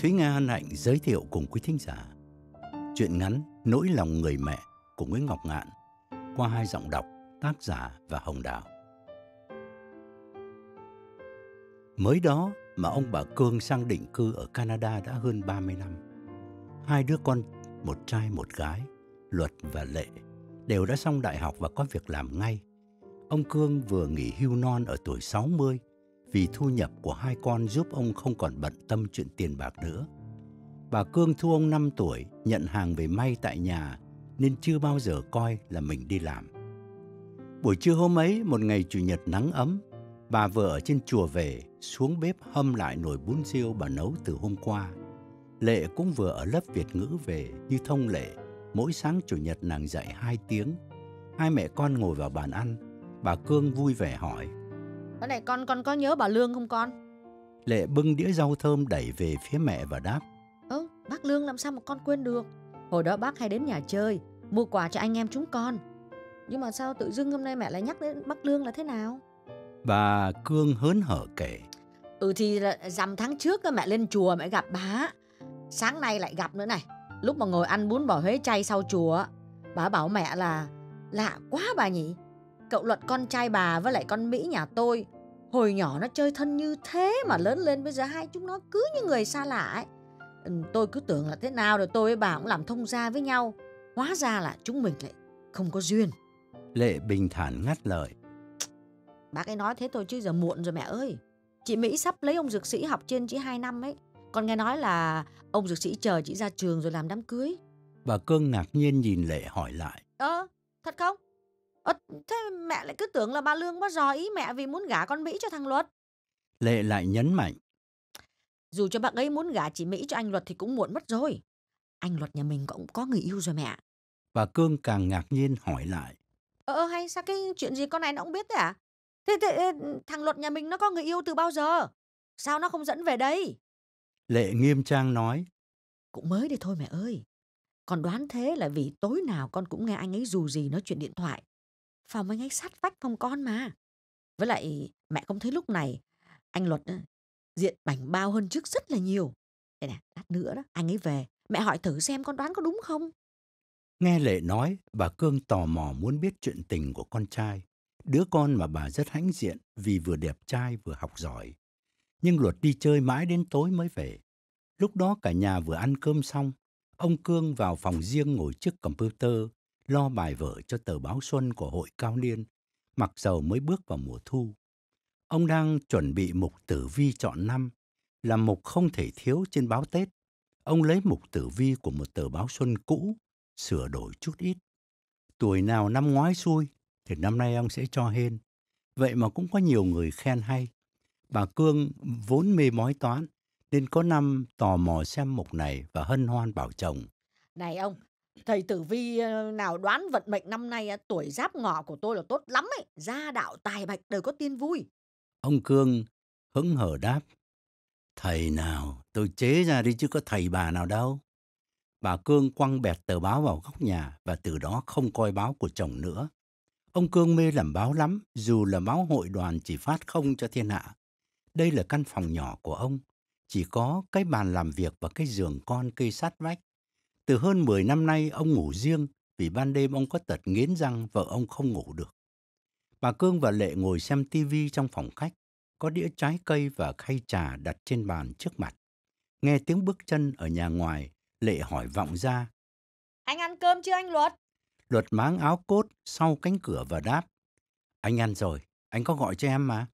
Thúy Nga hân hạnh giới thiệu cùng quý thính giả chuyện ngắn Nỗi lòng người mẹ của Nguyễn Ngọc Ngạn qua hai giọng đọc tác giả và Hồng Đào. Mới đó mà ông bà Cương sang định cư ở Canada đã hơn 30 năm. Hai đứa con, một trai một gái, Luật và Lệ, đều đã xong đại học và có việc làm ngay. Ông Cương vừa nghỉ hưu non ở tuổi 60 vì thu nhập của hai con giúp ông không còn bận tâm chuyện tiền bạc nữa. Bà Cương thu ông 5 tuổi, nhận hàng về may tại nhà nên chưa bao giờ coi là mình đi làm. Buổi trưa hôm ấy, một ngày chủ nhật nắng ấm, bà vừa ở trên chùa về, xuống bếp hâm lại nồi bún riêu bà nấu từ hôm qua. Lệ cũng vừa ở lớp Việt ngữ về như thông lệ, mỗi sáng chủ nhật nàng dạy hai tiếng. Hai mẹ con ngồi vào bàn ăn, bà Cương vui vẻ hỏi. Cái này con con có nhớ bà Lương không con? Lệ bưng đĩa rau thơm đẩy về phía mẹ và đáp. Ơ, bác Lương làm sao mà con quên được? Hồi đó bác hay đến nhà chơi, mua quà cho anh em chúng con. Nhưng mà sao tự dưng hôm nay mẹ lại nhắc đến bác Lương là thế nào? Bà Cương hớn hở kể. Ừ thì dằm tháng trước mẹ lên chùa mẹ gặp bà. Sáng nay lại gặp nữa này. Lúc mà ngồi ăn bún bò Huế chay sau chùa, bà bảo mẹ là lạ quá bà nhỉ. Cậu luật con trai bà với lại con Mỹ nhà tôi Hồi nhỏ nó chơi thân như thế mà lớn lên bây giờ hai chúng nó cứ như người xa lạ ấy. Ừ, tôi cứ tưởng là thế nào rồi tôi với bà cũng làm thông gia với nhau. Hóa ra là chúng mình lại không có duyên. Lệ bình thản ngắt lời. Bác ấy nói thế thôi chứ giờ muộn rồi mẹ ơi. Chị Mỹ sắp lấy ông dược sĩ học trên chỉ 2 năm ấy. Con nghe nói là ông dược sĩ chờ chị ra trường rồi làm đám cưới. Bà Cương ngạc nhiên nhìn Lệ hỏi lại. Ơ, thật không? Ơ, thế mẹ lại cứ tưởng là ba Lương bắt dò ý mẹ vì muốn gả con Mỹ cho thằng Luật. Lệ lại nhấn mạnh. Dù cho bác ấy muốn gả chị Mỹ cho anh Luật thì cũng muộn mất rồi. Anh Luật nhà mình cũng có người yêu rồi mẹ. Bà Cương càng ngạc nhiên hỏi lại. Ờ hay sao cái chuyện gì con này nó cũng biết thế à? Thế, thế thằng Luật nhà mình nó có người yêu từ bao giờ? Sao nó không dẫn về đây? Lệ nghiêm trang nói. Cũng mới đây thôi mẹ ơi. Con đoán thế là vì tối nào con cũng nghe anh ấy dù gì nói chuyện điện thoại. Phòng anh ấy sát vách phòng con mà. Với lại mẹ không thấy lúc này anh Luật diện bảnh bao hơn trước rất là nhiều. Đây nè, lát nữa đó, anh ấy về. Mẹ hỏi thử xem con đoán có đúng không? Nghe Lệ nói, bà Cương tò mò muốn biết chuyện tình của con trai. Đứa con mà bà rất hãnh diện vì vừa đẹp trai vừa học giỏi. Nhưng Luật đi chơi mãi đến tối mới về. Lúc đó cả nhà vừa ăn cơm xong, ông Cương vào phòng riêng ngồi trước computer, lo bài vở cho tờ báo Xuân của hội cao niên, mặc dầu mới bước vào mùa thu. Ông đang chuẩn bị mục tử vi chọn năm, là mục không thể thiếu trên báo Tết. Ông lấy mục tử vi của một tờ báo Xuân cũ, sửa đổi chút ít. Tuổi nào năm ngoái xuôi, thì năm nay ông sẽ cho hên. Vậy mà cũng có nhiều người khen hay. Bà Cương vốn mê mói toán, nên có năm tò mò xem mục này và hân hoan bảo chồng. Này ông, thầy tử vi ờ, nào đoán vận mệnh năm nay tuổi giáp ngọ của tôi là tốt lắm ấy. Gia đạo tài bạch đều có tin vui. Ông Cương hứng hở đáp. Thầy nào, tôi chế ra đi chứ có thầy bà nào đâu. Bà Cương quăng bẹt tờ báo vào góc nhà và từ đó không coi báo của chồng nữa. Ông Cương mê làm báo lắm, dù là báo hội đoàn chỉ phát không cho thiên hạ. Đây là căn phòng nhỏ của ông, chỉ có cái bàn làm việc và cái giường con cây sát vách. Từ hơn 10 năm nay ông ngủ riêng vì ban đêm ông có tật nghiến răng vợ ông không ngủ được. Bà Cương và Lệ ngồi xem tivi trong phòng khách, có đĩa trái cây và khay trà đặt trên bàn trước mặt. Nghe tiếng bước chân ở nhà ngoài, Lệ hỏi vọng ra. Anh ăn cơm chưa anh Luật? Luật máng áo cốt sau cánh cửa và đáp. Anh ăn rồi, anh có gọi cho em mà.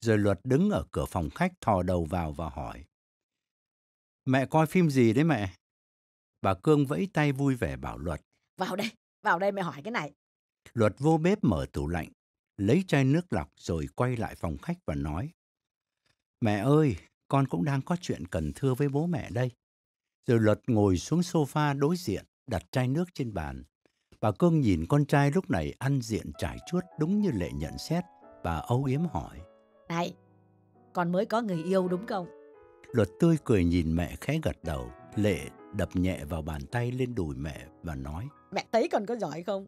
Rồi Luật đứng ở cửa phòng khách thò đầu vào và hỏi. Mẹ coi phim gì đấy mẹ? Bà Cương vẫy tay vui vẻ bảo Luật. Vào đây, vào đây mẹ hỏi cái này. Luật vô bếp mở tủ lạnh, lấy chai nước lọc rồi quay lại phòng khách và nói. Mẹ ơi, con cũng đang có chuyện cần thưa với bố mẹ đây. Rồi Luật ngồi xuống sofa đối diện, đặt chai nước trên bàn. Bà Cương nhìn con trai lúc này ăn diện trải chuốt đúng như lệ nhận xét. Bà âu yếm hỏi. Này, con mới có người yêu đúng không? Luật tươi cười nhìn mẹ khẽ gật đầu. Lệ đập nhẹ vào bàn tay lên đùi mẹ và nói. Mẹ thấy con có giỏi không?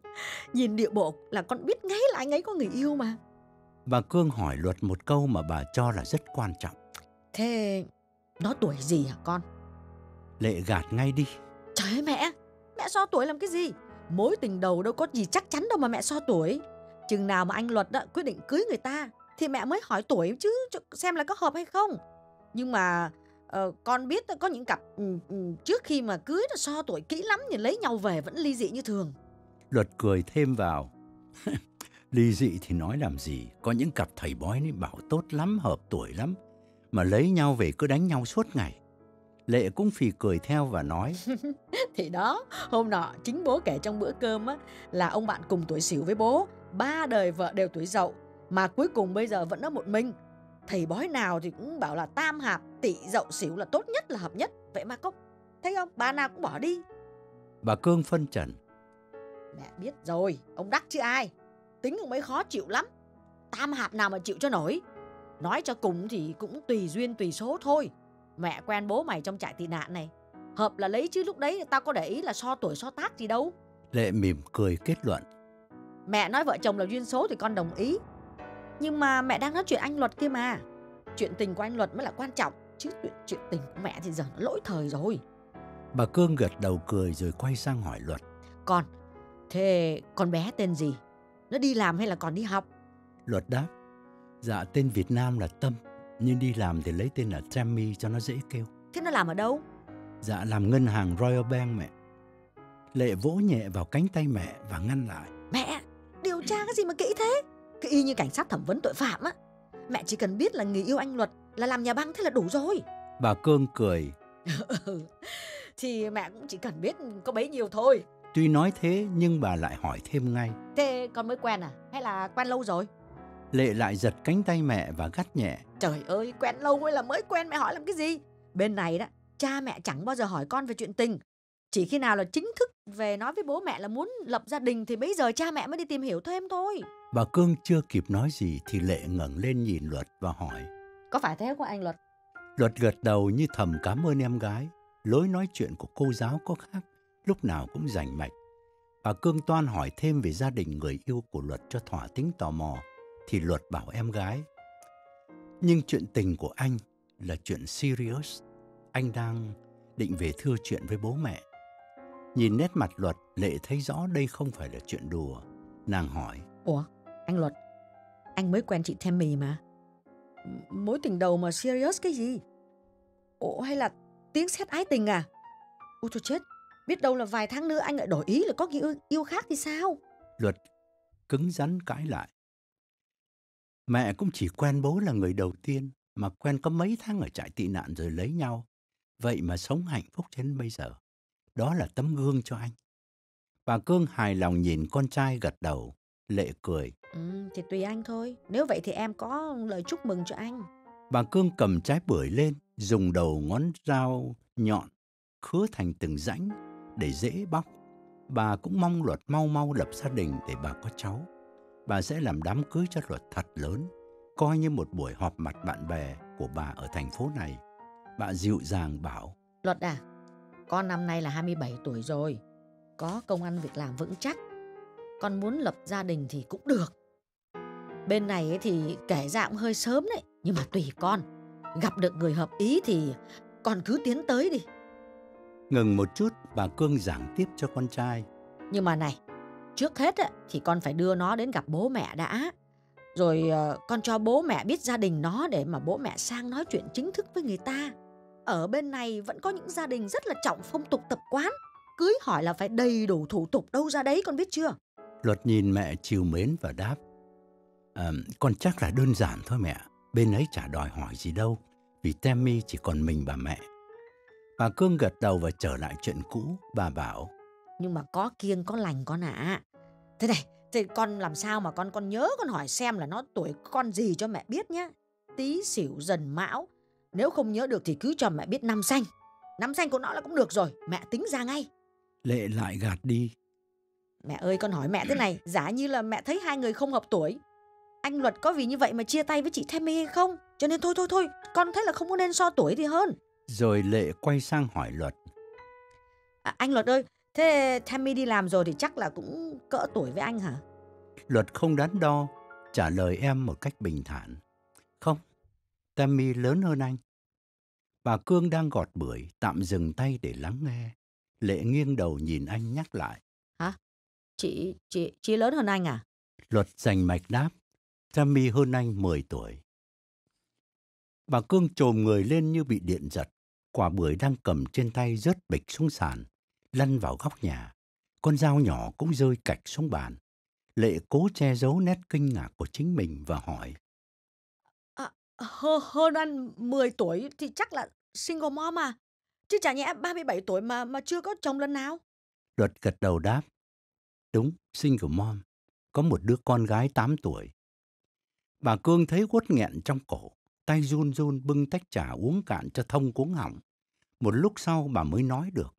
Nhìn điệu bộ là con biết ngay là anh ấy có người yêu mà. Bà Cương hỏi Luật một câu mà bà cho là rất quan trọng. Thế nó tuổi gì hả con? Lệ gạt ngay đi. Trời ơi mẹ, mẹ so tuổi làm cái gì? Mối tình đầu đâu có gì chắc chắn đâu mà mẹ so tuổi. Chừng nào mà anh Luật đã quyết định cưới người ta thì mẹ mới hỏi tuổi chứ xem là có hợp hay không. Nhưng mà uh, con biết có những cặp um, um, trước khi mà cưới nó so tuổi kỹ lắm thì lấy nhau về vẫn ly dị như thường. Luật cười thêm vào. ly dị thì nói làm gì, có những cặp thầy bói ấy bảo tốt lắm, hợp tuổi lắm, mà lấy nhau về cứ đánh nhau suốt ngày. Lệ cũng phì cười theo và nói Thì đó, hôm nọ chính bố kể trong bữa cơm á Là ông bạn cùng tuổi xỉu với bố Ba đời vợ đều tuổi dậu Mà cuối cùng bây giờ vẫn ở một mình Thầy bói nào thì cũng bảo là tam hạp Tỵ dậu xỉu là tốt nhất là hợp nhất. Vậy mà có thấy không, bà nào cũng bỏ đi. Bà Cương phân trần. Mẹ biết rồi, ông đắc chứ ai. Tính ông ấy khó chịu lắm. Tam hạp nào mà chịu cho nổi. Nói cho cùng thì cũng tùy duyên tùy số thôi. Mẹ quen bố mày trong trại tị nạn này. Hợp là lấy chứ lúc đấy tao có để ý là so tuổi so tác gì đâu. Lệ mỉm cười kết luận. Mẹ nói vợ chồng là duyên số thì con đồng ý Nhưng mà mẹ đang nói chuyện anh Luật kia mà Chuyện tình của anh Luật mới là quan trọng Chứ chuyện, chuyện tình của mẹ thì giờ nó lỗi thời rồi Bà Cương gật đầu cười rồi quay sang hỏi Luật Con, thế con bé tên gì? Nó đi làm hay là còn đi học? Luật đáp Dạ tên Việt Nam là Tâm nhưng đi làm thì lấy tên là Tammy cho nó dễ kêu. Thế nó làm ở đâu? Dạ làm ngân hàng Royal Bank mẹ. Lệ vỗ nhẹ vào cánh tay mẹ và ngăn lại. Mẹ, điều tra cái gì mà kỹ thế? Cái y như cảnh sát thẩm vấn tội phạm á. Mẹ chỉ cần biết là người yêu anh Luật là làm nhà băng thế là đủ rồi. Bà Cương cười. thì mẹ cũng chỉ cần biết có bấy nhiêu thôi. Tuy nói thế nhưng bà lại hỏi thêm ngay. Thế con mới quen à? Hay là quen lâu rồi? Lệ lại giật cánh tay mẹ và gắt nhẹ. Trời ơi, quen lâu hay là mới quen mẹ hỏi làm cái gì? Bên này đó, cha mẹ chẳng bao giờ hỏi con về chuyện tình. Chỉ khi nào là chính thức về nói với bố mẹ là muốn lập gia đình thì bây giờ cha mẹ mới đi tìm hiểu thêm thôi. Bà Cương chưa kịp nói gì thì Lệ ngẩng lên nhìn Luật và hỏi. Có phải thế không anh Luật? Luật gật đầu như thầm cảm ơn em gái. Lối nói chuyện của cô giáo có khác, lúc nào cũng rành mạch. Bà Cương toan hỏi thêm về gia đình người yêu của Luật cho thỏa tính tò mò thì luật bảo em gái. Nhưng chuyện tình của anh là chuyện serious. Anh đang định về thưa chuyện với bố mẹ. Nhìn nét mặt luật, Lệ thấy rõ đây không phải là chuyện đùa. Nàng hỏi. Ủa, anh Luật, anh mới quen chị Tammy mà. Mối tình đầu mà serious cái gì? Ủa hay là tiếng xét ái tình à? Ôi thôi chết, biết đâu là vài tháng nữa anh lại đổi ý là có yêu, yêu khác thì sao? Luật cứng rắn cãi lại. Mẹ cũng chỉ quen bố là người đầu tiên, mà quen có mấy tháng ở trại tị nạn rồi lấy nhau. Vậy mà sống hạnh phúc đến bây giờ. Đó là tấm gương cho anh. Bà Cương hài lòng nhìn con trai gật đầu, lệ cười. Ừ, thì tùy anh thôi. Nếu vậy thì em có lời chúc mừng cho anh. Bà Cương cầm trái bưởi lên, dùng đầu ngón dao nhọn, khứa thành từng rãnh để dễ bóc. Bà cũng mong luật mau mau lập gia đình để bà có cháu bà sẽ làm đám cưới cho luật thật lớn, coi như một buổi họp mặt bạn bè của bà ở thành phố này. Bà dịu dàng bảo. Luật à, con năm nay là 27 tuổi rồi, có công ăn việc làm vững chắc. Con muốn lập gia đình thì cũng được. Bên này thì kể ra cũng hơi sớm đấy, nhưng mà tùy con. Gặp được người hợp ý thì con cứ tiến tới đi. Ngừng một chút, bà Cương giảng tiếp cho con trai. Nhưng mà này, Trước hết thì con phải đưa nó đến gặp bố mẹ đã. Rồi ờ, con cho bố mẹ biết gia đình nó để mà bố mẹ sang nói chuyện chính thức với người ta. Ở bên này vẫn có những gia đình rất là trọng phong tục tập quán. Cưới hỏi là phải đầy đủ thủ tục đâu ra đấy con biết chưa? Luật nhìn mẹ chiều mến và đáp. À, con chắc là đơn giản thôi mẹ. Bên ấy chả đòi hỏi gì đâu. Vì Tammy chỉ còn mình bà mẹ. Bà Cương gật đầu và trở lại chuyện cũ. Bà bảo nhưng mà có kiêng có lành con ạ. À. Thế này, thì con làm sao mà con con nhớ con hỏi xem là nó tuổi con gì cho mẹ biết nhá. Tí xỉu dần mão. Nếu không nhớ được thì cứ cho mẹ biết năm xanh. Năm xanh của nó là cũng được rồi, mẹ tính ra ngay. Lệ lại gạt đi. Mẹ ơi con hỏi mẹ thế này, giả như là mẹ thấy hai người không hợp tuổi. Anh Luật có vì như vậy mà chia tay với chị Themmy hay không? Cho nên thôi thôi thôi, con thấy là không có nên so tuổi thì hơn. Rồi Lệ quay sang hỏi Luật. À, anh Luật ơi, Thế Tammy đi làm rồi thì chắc là cũng cỡ tuổi với anh hả? Luật không đắn đo, trả lời em một cách bình thản. Không, Tammy lớn hơn anh. Bà Cương đang gọt bưởi, tạm dừng tay để lắng nghe. Lệ nghiêng đầu nhìn anh nhắc lại. Hả? Chị, chị, chị lớn hơn anh à? Luật giành mạch đáp. Tammy hơn anh 10 tuổi. Bà Cương trồm người lên như bị điện giật. Quả bưởi đang cầm trên tay rớt bịch xuống sàn, lăn vào góc nhà. Con dao nhỏ cũng rơi cạch xuống bàn. Lệ cố che giấu nét kinh ngạc của chính mình và hỏi. À, hơn anh 10 tuổi thì chắc là single mom à? Chứ chả nhẽ 37 tuổi mà mà chưa có chồng lần nào? Luật gật đầu đáp. Đúng, single mom. Có một đứa con gái 8 tuổi. Bà Cương thấy quất nghẹn trong cổ, tay run run bưng tách trà uống cạn cho thông cuống họng. Một lúc sau bà mới nói được.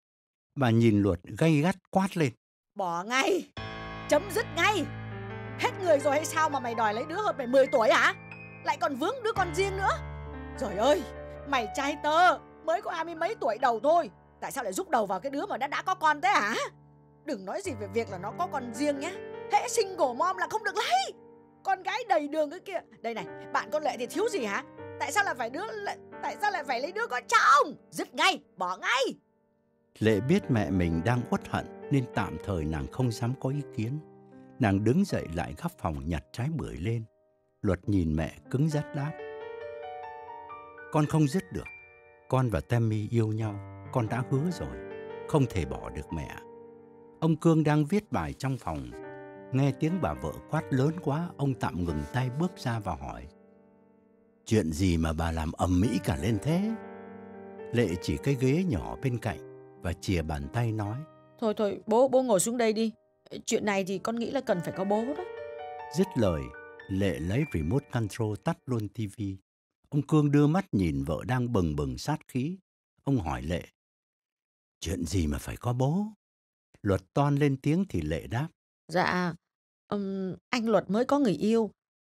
Bà nhìn luật gay gắt quát lên. Bỏ ngay! Chấm dứt ngay! Hết người rồi hay sao mà mày đòi lấy đứa hơn mày 10 tuổi hả? Lại còn vướng đứa con riêng nữa. Trời ơi! Mày trai tơ! Mới có hai mươi mấy tuổi đầu thôi. Tại sao lại rút đầu vào cái đứa mà đã đã có con thế hả? Đừng nói gì về việc là nó có con riêng nhé. Hễ single mom là không được lấy. Con gái đầy đường cái kia. Đây này, bạn con Lệ thì thiếu gì hả? Tại sao lại phải đứa tại sao lại phải lấy đứa con chồng? Dứt ngay, bỏ ngay. Lệ biết mẹ mình đang uất hận nên tạm thời nàng không dám có ý kiến. Nàng đứng dậy lại góc phòng nhặt trái bưởi lên. Luật nhìn mẹ cứng rắn đáp. Con không dứt được. Con và Tammy yêu nhau. Con đã hứa rồi. Không thể bỏ được mẹ. Ông Cương đang viết bài trong phòng. Nghe tiếng bà vợ quát lớn quá, ông tạm ngừng tay bước ra và hỏi. Chuyện gì mà bà làm ầm mỹ cả lên thế? Lệ chỉ cái ghế nhỏ bên cạnh và chìa bàn tay nói. Thôi thôi, bố bố ngồi xuống đây đi. Chuyện này thì con nghĩ là cần phải có bố đó. Dứt lời, Lệ lấy remote control tắt luôn tivi. Ông Cương đưa mắt nhìn vợ đang bừng bừng sát khí. Ông hỏi Lệ. Chuyện gì mà phải có bố? Luật toan lên tiếng thì Lệ đáp. Dạ, um, anh Luật mới có người yêu.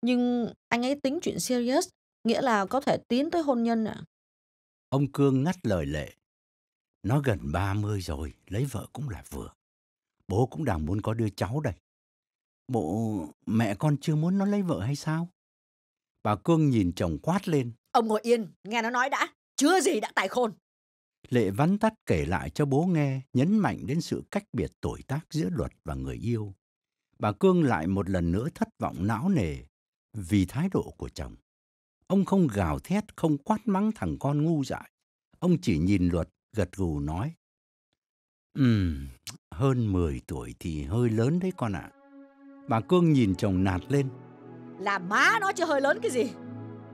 Nhưng anh ấy tính chuyện serious, nghĩa là có thể tiến tới hôn nhân ạ. Ông Cương ngắt lời Lệ. Nó gần 30 rồi, lấy vợ cũng là vừa. Bố cũng đang muốn có đứa cháu đây. Bộ mẹ con chưa muốn nó lấy vợ hay sao? Bà Cương nhìn chồng quát lên. Ông ngồi yên, nghe nó nói đã. Chưa gì đã tài khôn. Lệ vắn tắt kể lại cho bố nghe, nhấn mạnh đến sự cách biệt tuổi tác giữa luật và người yêu. Bà Cương lại một lần nữa thất vọng não nề vì thái độ của chồng. Ông không gào thét, không quát mắng thằng con ngu dại. Ông chỉ nhìn luật, gật gù nói. Ừm, hơn 10 tuổi thì hơi lớn đấy con ạ. À. Bà Cương nhìn chồng nạt lên. Là má nó chứ hơi lớn cái gì?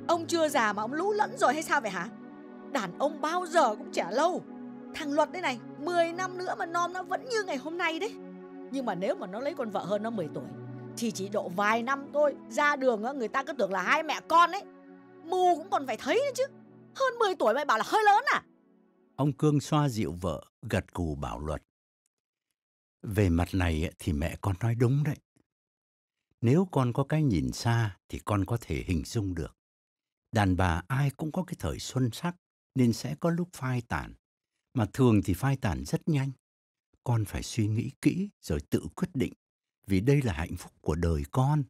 Ông chưa già mà ông lũ lẫn rồi hay sao vậy hả? Đàn ông bao giờ cũng trẻ lâu Thằng Luật đây này 10 năm nữa mà non nó vẫn như ngày hôm nay đấy nhưng mà nếu mà nó lấy con vợ hơn nó 10 tuổi, Thì chỉ độ vài năm thôi. Ra đường người ta cứ tưởng là hai mẹ con ấy. Mù cũng còn phải thấy nữa chứ. Hơn 10 tuổi mày bảo là hơi lớn à? Ông Cương xoa dịu vợ, Gật cù bảo Luật. Về mặt này thì mẹ con nói đúng đấy. Nếu con có cái nhìn xa, Thì con có thể hình dung được. Đàn bà ai cũng có cái thời xuân sắc, nên sẽ có lúc phai tàn. Mà thường thì phai tàn rất nhanh. Con phải suy nghĩ kỹ rồi tự quyết định. Vì đây là hạnh phúc của đời con,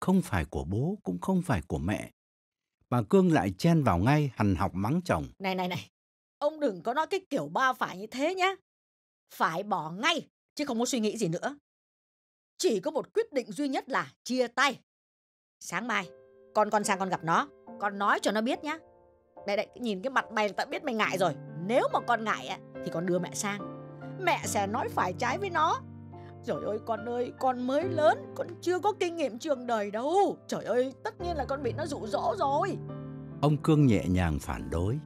không phải của bố cũng không phải của mẹ. Bà Cương lại chen vào ngay hằn học mắng chồng. Này này này, ông đừng có nói cái kiểu ba phải như thế nhá. Phải bỏ ngay, chứ không có suy nghĩ gì nữa. Chỉ có một quyết định duy nhất là chia tay. Sáng mai, con con sang con gặp nó, con nói cho nó biết nhá. Đây đây, nhìn cái mặt mày là tao biết mày ngại rồi Nếu mà con ngại á, thì con đưa mẹ sang Mẹ sẽ nói phải trái với nó. Trời ơi con ơi, con mới lớn Con chưa có kinh nghiệm trường đời đâu. Trời ơi, tất nhiên là con bị nó dụ dỗ rồi. Ông Cương nhẹ nhàng phản đối.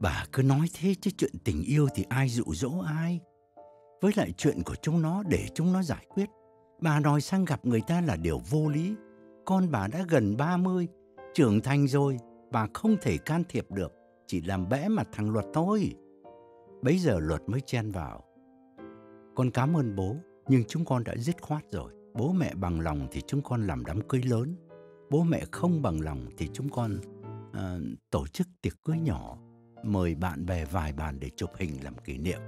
Bà cứ nói thế chứ chuyện tình yêu thì ai dụ dỗ ai? Với lại chuyện của chúng nó để chúng nó giải quyết. Bà nói sang gặp người ta là điều vô lý. Con bà đã gần 30 Trưởng thành rồi bà không thể can thiệp được, chỉ làm bẽ mặt thằng Luật thôi. Bấy giờ Luật mới chen vào. Con cảm ơn bố, nhưng chúng con đã dứt khoát rồi. Bố mẹ bằng lòng thì chúng con làm đám cưới lớn. Bố mẹ không bằng lòng thì chúng con uh, tổ chức tiệc cưới nhỏ, mời bạn bè vài bàn để chụp hình làm kỷ niệm.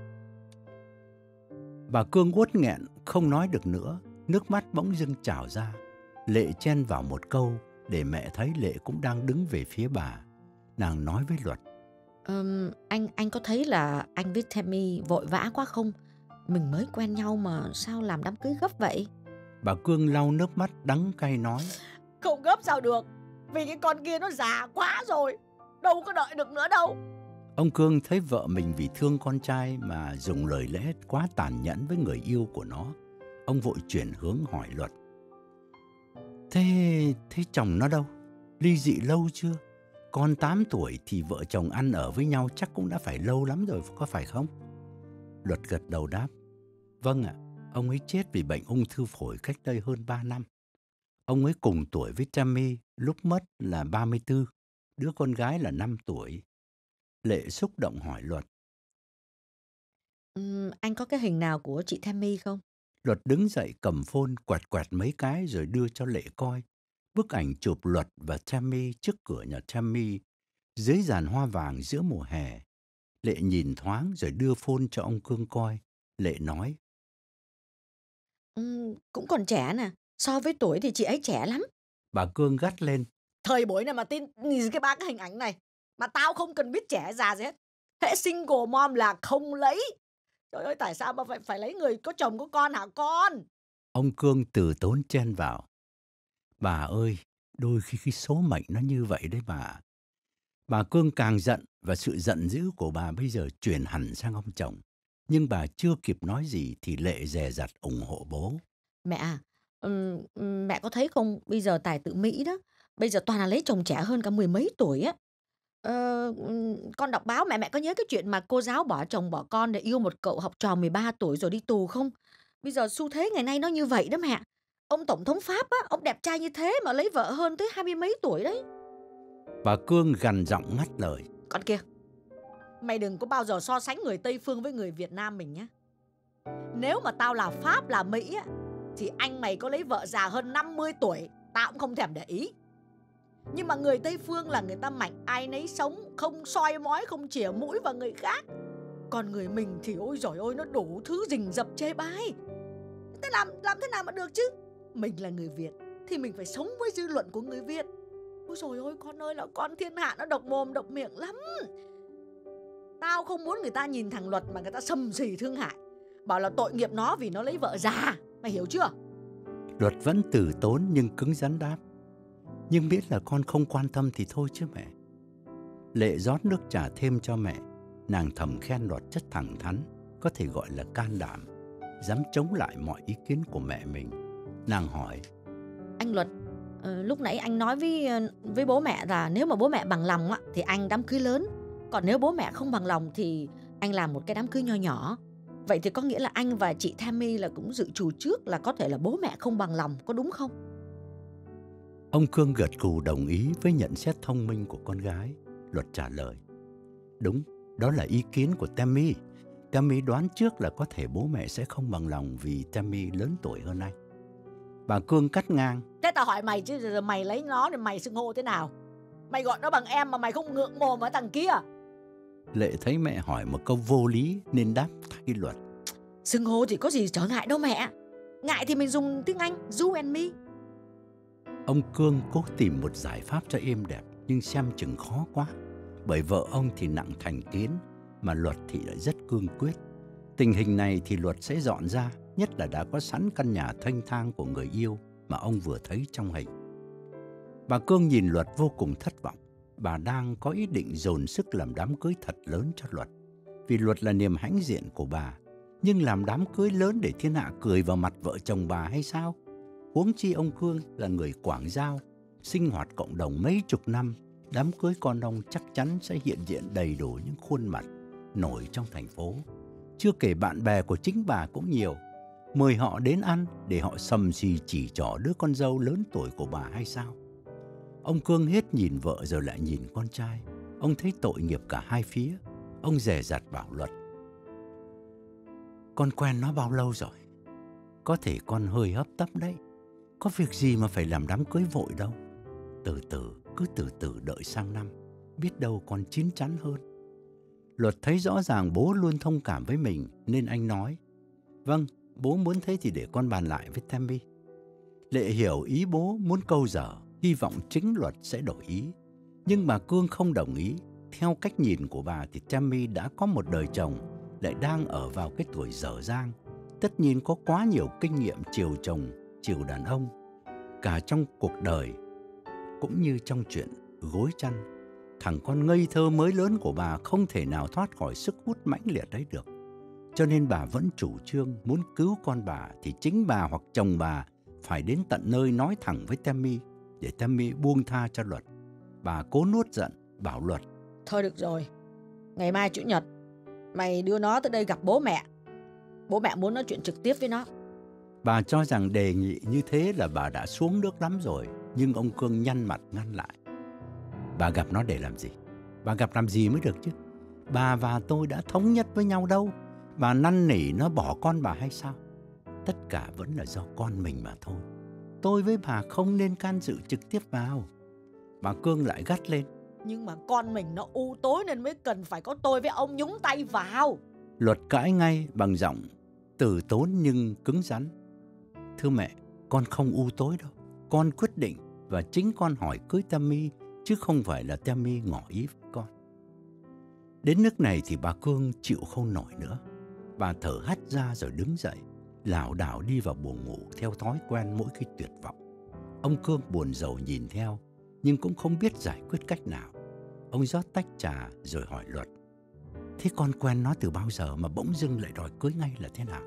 Bà Cương uất nghẹn, không nói được nữa, nước mắt bỗng dưng trào ra. Lệ chen vào một câu để mẹ thấy Lệ cũng đang đứng về phía bà. Nàng nói với Luật. Ừm, anh anh có thấy là anh với Tammy vội vã quá không? Mình mới quen nhau mà sao làm đám cưới gấp vậy? Bà Cương lau nước mắt đắng cay nói. Không gấp sao được, vì cái con kia nó già quá rồi, đâu có đợi được nữa đâu. Ông Cương thấy vợ mình vì thương con trai mà dùng lời lẽ quá tàn nhẫn với người yêu của nó. Ông vội chuyển hướng hỏi luật. Thế, thế chồng nó đâu? Ly dị lâu chưa? Con 8 tuổi thì vợ chồng ăn ở với nhau chắc cũng đã phải lâu lắm rồi, có phải không? Luật gật đầu đáp. Vâng ạ, ông ấy chết vì bệnh ung thư phổi cách đây hơn 3 năm. Ông ấy cùng tuổi với Tammy, lúc mất là 34, đứa con gái là 5 tuổi. Lệ xúc động hỏi Luật. Ừm, anh có cái hình nào của chị Tammy không? Luật đứng dậy cầm phone quẹt quẹt mấy cái rồi đưa cho Lệ coi. Bức ảnh chụp Luật và Tammy trước cửa nhà Tammy dưới giàn hoa vàng giữa mùa hè. Lệ nhìn thoáng rồi đưa phone cho ông Cương coi. Lệ nói. Ừm, cũng còn trẻ nè, so với tuổi thì chị ấy trẻ lắm. Bà Cương gắt lên. Thời buổi này mà tin nhìn cái ba cái hình ảnh này mà tao không cần biết trẻ già gì hết. Hệ single mom là không lấy. Trời ơi tại sao mà phải phải lấy người có chồng có con hả con? Ông Cương từ tốn chen vào. Bà ơi, đôi khi cái số mệnh nó như vậy đấy bà. Bà Cương càng giận và sự giận dữ của bà bây giờ chuyển hẳn sang ông chồng. Nhưng bà chưa kịp nói gì thì Lệ dè dặt ủng hộ bố. Mẹ à, mẹ có thấy không, bây giờ tài tử Mỹ đó, bây giờ toàn là lấy chồng trẻ hơn cả mười mấy tuổi á. Ờ, con đọc báo mẹ mẹ có nhớ cái chuyện mà cô giáo bỏ chồng bỏ con để yêu một cậu học trò 13 tuổi rồi đi tù không? Bây giờ xu thế ngày nay nó như vậy đó mẹ. Ông tổng thống Pháp á, ông đẹp trai như thế mà lấy vợ hơn tới hai mươi mấy tuổi đấy. Bà Cương gằn giọng ngắt lời. Con kia, mày đừng có bao giờ so sánh người Tây phương với người Việt Nam mình nhé. Nếu mà tao là Pháp là Mỹ á, thì anh mày có lấy vợ già hơn 50 tuổi, tao cũng không thèm để ý. Nhưng mà người Tây phương là người ta mạnh ai nấy sống, không soi mói, không chỉa mũi vào người khác. Còn người mình thì ôi giỏi ôi nó đủ thứ rình rập chê bai. Thế làm làm thế nào mà được chứ? Mình là người Việt thì mình phải sống với dư luận của người Việt. Ôi trời ơi con ơi là con thiên hạ nó độc mồm độc miệng lắm. Tao không muốn người ta nhìn thằng luật mà người ta xâm xì thương hại. Bảo là tội nghiệp nó vì nó lấy vợ già. Mày hiểu chưa? Luật vẫn từ tốn nhưng cứng rắn đáp. Nhưng biết là con không quan tâm thì thôi chứ mẹ. Lệ rót nước trà thêm cho mẹ. Nàng thầm khen luật chất thẳng thắn, có thể gọi là can đảm, dám chống lại mọi ý kiến của mẹ mình. Nàng hỏi. Anh Luật, ờ, lúc nãy anh nói với ờ, với bố mẹ là nếu mà bố mẹ bằng lòng á, thì anh đám cưới lớn. Còn nếu bố mẹ không bằng lòng thì anh làm một cái đám cưới nho nhỏ. Vậy thì có nghĩa là anh và chị Tammy là cũng dự trù trước là có thể là bố mẹ không bằng lòng, có đúng không? Ông Cương gật gù đồng ý với nhận xét thông minh của con gái. Luật trả lời. Đúng, đó là ý kiến của Tammy. Tammy đoán trước là có thể bố mẹ sẽ không bằng lòng vì Tammy lớn tuổi hơn anh. Bà Cương cắt ngang. Thế tao hỏi mày chứ giờ mày lấy nó thì mày xưng hô thế nào? Mày gọi nó bằng em mà mày không ngượng mồm với thằng kia. Lệ thấy mẹ hỏi một câu vô lý nên đáp thay luật. Xưng hô thì có gì trở ngại đâu mẹ. Ngại thì mình dùng tiếng Anh, you and me. Ông Cương cố tìm một giải pháp cho êm đẹp nhưng xem chừng khó quá. Bởi vợ ông thì nặng thành kiến mà luật thì lại rất cương quyết. Tình hình này thì luật sẽ dọn ra, nhất là đã có sẵn căn nhà thanh thang của người yêu mà ông vừa thấy trong hình. Bà Cương nhìn luật vô cùng thất vọng. Bà đang có ý định dồn sức làm đám cưới thật lớn cho luật. Vì luật là niềm hãnh diện của bà. Nhưng làm đám cưới lớn để thiên hạ cười vào mặt vợ chồng bà hay sao? Huống chi ông Cương là người Quảng Giao, sinh hoạt cộng đồng mấy chục năm, đám cưới con ông chắc chắn sẽ hiện diện đầy đủ những khuôn mặt nổi trong thành phố. Chưa kể bạn bè của chính bà cũng nhiều. Mời họ đến ăn để họ sầm xì chỉ trỏ đứa con dâu lớn tuổi của bà hay sao? Ông Cương hết nhìn vợ rồi lại nhìn con trai. Ông thấy tội nghiệp cả hai phía. Ông dè dặt bảo luật. Con quen nó bao lâu rồi? Có thể con hơi hấp tấp đấy. Có việc gì mà phải làm đám cưới vội đâu. Từ từ, cứ từ từ đợi sang năm. Biết đâu con chín chắn hơn. Luật thấy rõ ràng bố luôn thông cảm với mình nên anh nói. Vâng, bố muốn thế thì để con bàn lại với Tammy. Lệ hiểu ý bố muốn câu giờ hy vọng chính luật sẽ đổi ý. Nhưng mà Cương không đồng ý. theo cách nhìn của bà thì Tammy đã có một đời chồng lại đang ở vào cái tuổi dở dang. Tất nhiên có quá nhiều kinh nghiệm chiều chồng, chiều đàn ông, cả trong cuộc đời cũng như trong chuyện gối chăn. Thằng con ngây thơ mới lớn của bà không thể nào thoát khỏi sức hút mãnh liệt ấy được. Cho nên bà vẫn chủ trương muốn cứu con bà thì chính bà hoặc chồng bà phải đến tận nơi nói thẳng với Tammy để Tammy buông tha cho luật. Bà cố nuốt giận, bảo luật. Thôi được rồi, ngày mai Chủ nhật, mày đưa nó tới đây gặp bố mẹ. Bố mẹ muốn nói chuyện trực tiếp với nó. Bà cho rằng đề nghị như thế là bà đã xuống nước lắm rồi, nhưng ông Cương nhăn mặt ngăn lại. Bà gặp nó để làm gì? Bà gặp làm gì mới được chứ? Bà và tôi đã thống nhất với nhau đâu. Bà năn nỉ nó bỏ con bà hay sao? Tất cả vẫn là do con mình mà thôi. Tôi với bà không nên can dự trực tiếp vào. Bà Cương lại gắt lên. Nhưng mà con mình nó u tối nên mới cần phải có tôi với ông nhúng tay vào. Luật cãi ngay bằng giọng từ tốn nhưng cứng rắn. Thưa mẹ, con không u tối đâu. Con quyết định và chính con hỏi cưới Tammy chứ không phải là Tammy ngỏ ý với con. Đến nước này thì bà Cương chịu không nổi nữa. Bà thở hắt ra rồi đứng dậy, lảo đảo đi vào buồng ngủ theo thói quen mỗi khi tuyệt vọng. Ông Cương buồn rầu nhìn theo, nhưng cũng không biết giải quyết cách nào. Ông rót tách trà rồi hỏi Luật. Thế con quen nó từ bao giờ mà bỗng dưng lại đòi cưới ngay là thế nào?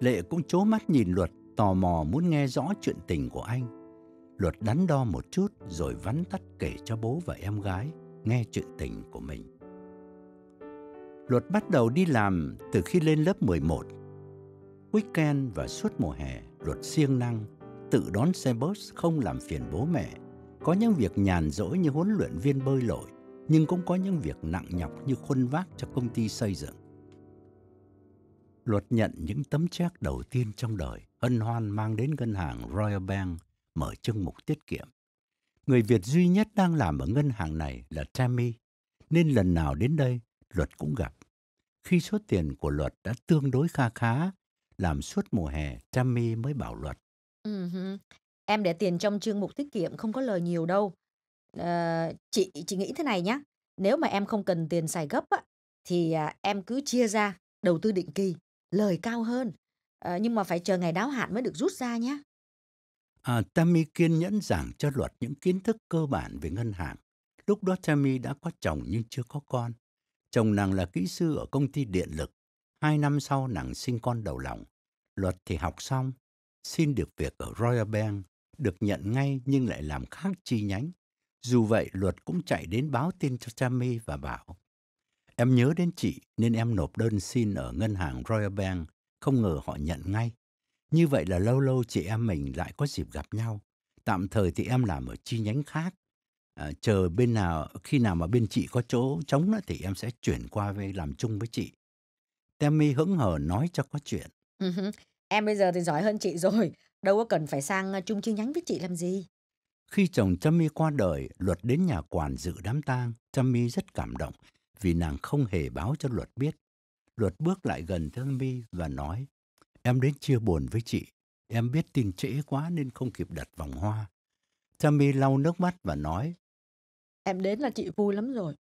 Lệ cũng chố mắt nhìn Luật, tò mò muốn nghe rõ chuyện tình của anh. Luật đắn đo một chút rồi vắn tắt kể cho bố và em gái nghe chuyện tình của mình. Luật bắt đầu đi làm từ khi lên lớp 11. Weekend và suốt mùa hè, Luật siêng năng, tự đón xe bus không làm phiền bố mẹ. Có những việc nhàn rỗi như huấn luyện viên bơi lội, nhưng cũng có những việc nặng nhọc như khuân vác cho công ty xây dựng. Luật nhận những tấm check đầu tiên trong đời, hân hoan mang đến ngân hàng Royal Bank mở chương mục tiết kiệm. Người Việt duy nhất đang làm ở ngân hàng này là Tammy, nên lần nào đến đây, Luật cũng gặp. Khi số tiền của Luật đã tương đối kha khá, làm suốt mùa hè, Tammy mới bảo Luật. Uh-huh. Em để tiền trong chương mục tiết kiệm không có lời nhiều đâu. À, chị chị nghĩ thế này nhé. Nếu mà em không cần tiền xài gấp á, thì à, em cứ chia ra đầu tư định kỳ, lời cao hơn. À, nhưng mà phải chờ ngày đáo hạn mới được rút ra nhé. À, Tammy kiên nhẫn giảng cho luật những kiến thức cơ bản về ngân hàng. Lúc đó Tammy đã có chồng nhưng chưa có con. Chồng nàng là kỹ sư ở công ty điện lực. Hai năm sau nàng sinh con đầu lòng. Luật thì học xong, xin được việc ở Royal Bank, được nhận ngay nhưng lại làm khác chi nhánh. Dù vậy, Luật cũng chạy đến báo tin cho Tammy và bảo Em nhớ đến chị nên em nộp đơn xin ở ngân hàng Royal Bank, không ngờ họ nhận ngay. Như vậy là lâu lâu chị em mình lại có dịp gặp nhau. Tạm thời thì em làm ở chi nhánh khác. À, chờ bên nào khi nào mà bên chị có chỗ trống nữa thì em sẽ chuyển qua về làm chung với chị. Tammy hững hờ nói cho có chuyện. em bây giờ thì giỏi hơn chị rồi, đâu có cần phải sang à, chung chi nhánh với chị làm gì. Khi chồng Tammy qua đời, Luật đến nhà quản dự đám tang. Tammy rất cảm động vì nàng không hề báo cho Luật biết. Luật bước lại gần Tammy và nói, Em đến chia buồn với chị. Em biết tin trễ quá nên không kịp đặt vòng hoa. Tammy lau nước mắt và nói. Em đến là chị vui lắm rồi.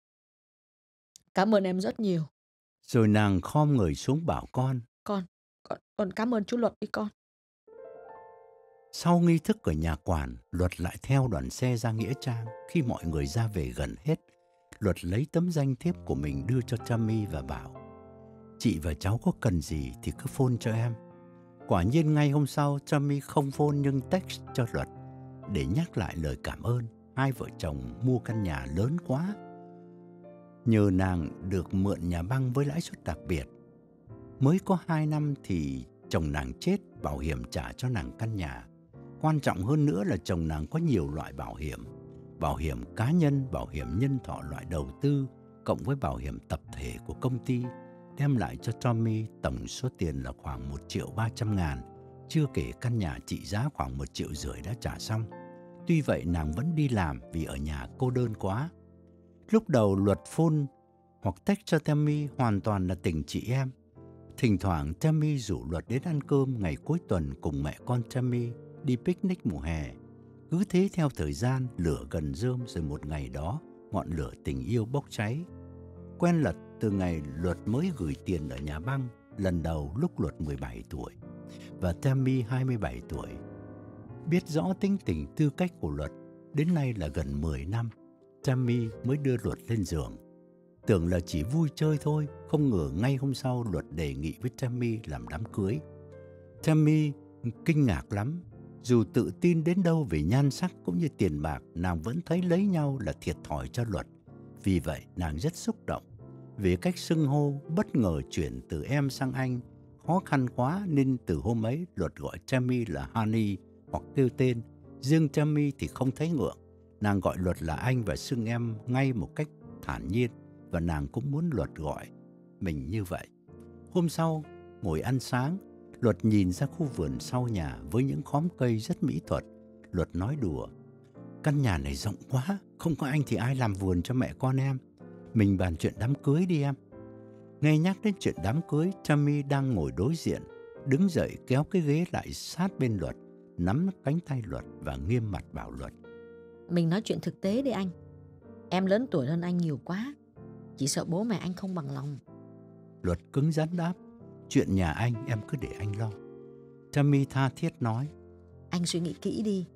Cảm ơn em rất nhiều. Rồi nàng khom người xuống bảo con. Con, con, con cảm ơn chú Luật đi con. Sau nghi thức ở nhà quản, Luật lại theo đoàn xe ra Nghĩa Trang. Khi mọi người ra về gần hết, Luật lấy tấm danh thiếp của mình đưa cho Tammy và bảo Chị và cháu có cần gì thì cứ phone cho em. Quả nhiên ngay hôm sau, Tammy không phone nhưng text cho Luật để nhắc lại lời cảm ơn. Hai vợ chồng mua căn nhà lớn quá. Nhờ nàng được mượn nhà băng với lãi suất đặc biệt. Mới có hai năm thì chồng nàng chết, bảo hiểm trả cho nàng căn nhà. Quan trọng hơn nữa là chồng nàng có nhiều loại bảo hiểm. Bảo hiểm cá nhân, bảo hiểm nhân thọ loại đầu tư, cộng với bảo hiểm tập thể của công ty đem lại cho Tommy tổng số tiền là khoảng 1 triệu 300 ngàn, chưa kể căn nhà trị giá khoảng 1 triệu rưỡi đã trả xong. Tuy vậy nàng vẫn đi làm vì ở nhà cô đơn quá. Lúc đầu luật phun hoặc tách cho Tammy hoàn toàn là tình chị em. Thỉnh thoảng Tammy rủ luật đến ăn cơm ngày cuối tuần cùng mẹ con Tammy đi picnic mùa hè. Cứ thế theo thời gian, lửa gần rơm rồi một ngày đó, ngọn lửa tình yêu bốc cháy. Quen Luật từ ngày Luật mới gửi tiền ở nhà băng, lần đầu lúc Luật 17 tuổi và Tammy 27 tuổi. Biết rõ tính tình tư cách của Luật, đến nay là gần 10 năm, Tammy mới đưa Luật lên giường. Tưởng là chỉ vui chơi thôi, không ngờ ngay hôm sau Luật đề nghị với Tammy làm đám cưới. Tammy kinh ngạc lắm, dù tự tin đến đâu về nhan sắc cũng như tiền bạc, nàng vẫn thấy lấy nhau là thiệt thòi cho Luật. Vì vậy, nàng rất xúc động. Vì cách xưng hô bất ngờ chuyển từ em sang anh, khó khăn quá nên từ hôm ấy Luật gọi Tammy là Honey hoặc kêu tên. Riêng Tammy thì không thấy ngượng. Nàng gọi Luật là anh và xưng em ngay một cách thản nhiên và nàng cũng muốn Luật gọi mình như vậy. Hôm sau, ngồi ăn sáng, Luật nhìn ra khu vườn sau nhà với những khóm cây rất mỹ thuật. Luật nói đùa. Căn nhà này rộng quá, không có anh thì ai làm vườn cho mẹ con em. Mình bàn chuyện đám cưới đi em. Nghe nhắc đến chuyện đám cưới, Tammy đang ngồi đối diện, đứng dậy kéo cái ghế lại sát bên Luật, nắm cánh tay Luật và nghiêm mặt bảo Luật. Mình nói chuyện thực tế đi anh. Em lớn tuổi hơn anh nhiều quá. Chỉ sợ bố mẹ anh không bằng lòng. Luật cứng rắn đáp. Chuyện nhà anh em cứ để anh lo. Tammy tha thiết nói. Anh suy nghĩ kỹ đi.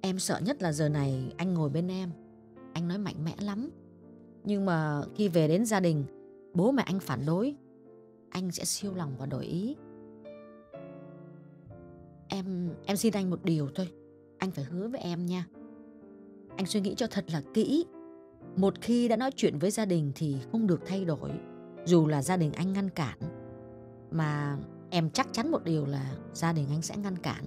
Em sợ nhất là giờ này anh ngồi bên em. Anh nói mạnh mẽ lắm. Nhưng mà khi về đến gia đình, bố mẹ anh phản đối. Anh sẽ siêu lòng và đổi ý. Em em xin anh một điều thôi. Anh phải hứa với em nha. Anh suy nghĩ cho thật là kỹ. Một khi đã nói chuyện với gia đình thì không được thay đổi. Dù là gia đình anh ngăn cản mà em chắc chắn một điều là gia đình anh sẽ ngăn cản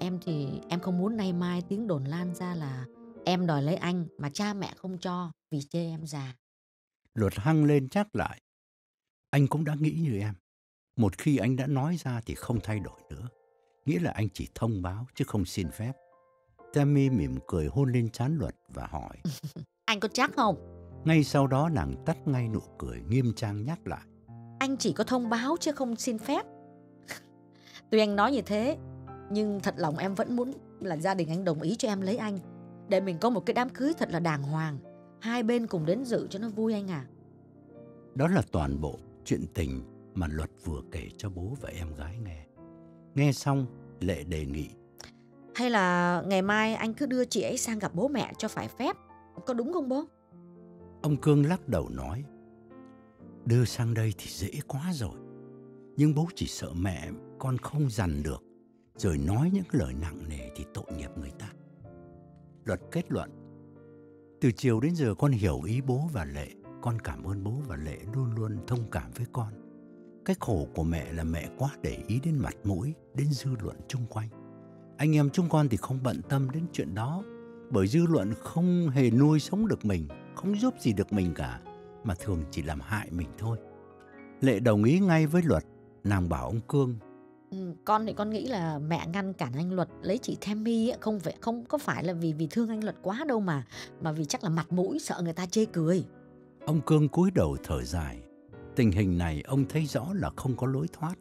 em thì em không muốn nay mai tiếng đồn lan ra là em đòi lấy anh mà cha mẹ không cho vì chê em già luật hăng lên chắc lại anh cũng đã nghĩ như em một khi anh đã nói ra thì không thay đổi nữa nghĩa là anh chỉ thông báo chứ không xin phép. Tammy mỉm cười hôn lên trán luật và hỏi. Anh có chắc không? Ngay sau đó nàng tắt ngay nụ cười nghiêm trang nhắc lại. Anh chỉ có thông báo chứ không xin phép. Tuy anh nói như thế nhưng thật lòng em vẫn muốn là gia đình anh đồng ý cho em lấy anh. Để mình có một cái đám cưới thật là đàng hoàng. Hai bên cùng đến dự cho nó vui anh à. Đó là toàn bộ chuyện tình mà luật vừa kể cho bố và em gái nghe nghe xong lệ đề nghị hay là ngày mai anh cứ đưa chị ấy sang gặp bố mẹ cho phải phép có đúng không bố ông cương lắc đầu nói Đưa sang đây thì dễ quá rồi. Nhưng bố chỉ sợ mẹ con không dằn được, rồi nói những lời nặng nề thì tội nghiệp người ta. Luật kết luận Từ chiều đến giờ con hiểu ý bố và Lệ. Con cảm ơn bố và Lệ luôn luôn thông cảm với con. Cái khổ của mẹ là mẹ quá để ý đến mặt mũi, đến dư luận chung quanh. Anh em chúng con thì không bận tâm đến chuyện đó, bởi dư luận không hề nuôi sống được mình, không giúp gì được mình cả mà thường chỉ làm hại mình thôi. Lệ đồng ý ngay với luật, nàng bảo ông Cương. Ừ, con thì con nghĩ là mẹ ngăn cản anh luật lấy chị Themi không phải không có phải là vì vì thương anh luật quá đâu mà mà vì chắc là mặt mũi sợ người ta chê cười. Ông Cương cúi đầu thở dài. Tình hình này ông thấy rõ là không có lối thoát.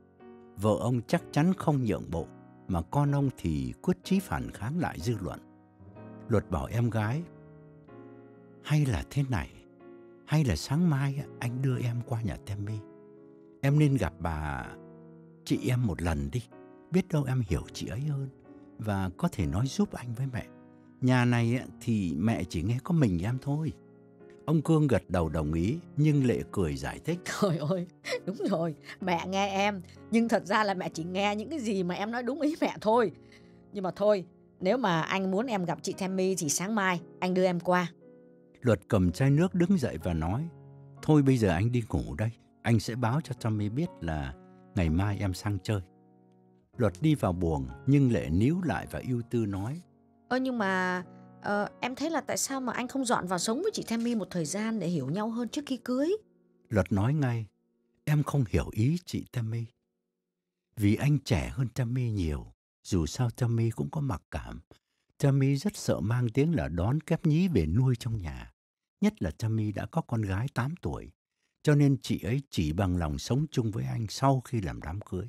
Vợ ông chắc chắn không nhượng bộ, mà con ông thì quyết chí phản kháng lại dư luận. Luật bảo em gái, hay là thế này, hay là sáng mai anh đưa em qua nhà Temmy. Em nên gặp bà chị em một lần đi. Biết đâu em hiểu chị ấy hơn và có thể nói giúp anh với mẹ. Nhà này thì mẹ chỉ nghe có mình em thôi. Ông Cương gật đầu đồng ý nhưng Lệ cười giải thích. Trời ơi, đúng rồi, mẹ nghe em. Nhưng thật ra là mẹ chỉ nghe những cái gì mà em nói đúng ý mẹ thôi. Nhưng mà thôi, nếu mà anh muốn em gặp chị Tammy thì sáng mai anh đưa em qua. Luật cầm chai nước đứng dậy và nói, thôi bây giờ anh đi ngủ đây, anh sẽ báo cho Tommy biết là ngày mai em sang chơi. Luật đi vào buồng nhưng Lệ níu lại và ưu tư nói. Ơ nhưng mà Ờ, em thấy là tại sao mà anh không dọn vào sống với chị Tammy một thời gian để hiểu nhau hơn trước khi cưới? Luật nói ngay, em không hiểu ý chị Tammy. Vì anh trẻ hơn Tammy nhiều, dù sao Tammy cũng có mặc cảm Tammy rất sợ mang tiếng là đón kép nhí về nuôi trong nhà. Nhất là Tammy đã có con gái 8 tuổi, cho nên chị ấy chỉ bằng lòng sống chung với anh sau khi làm đám cưới.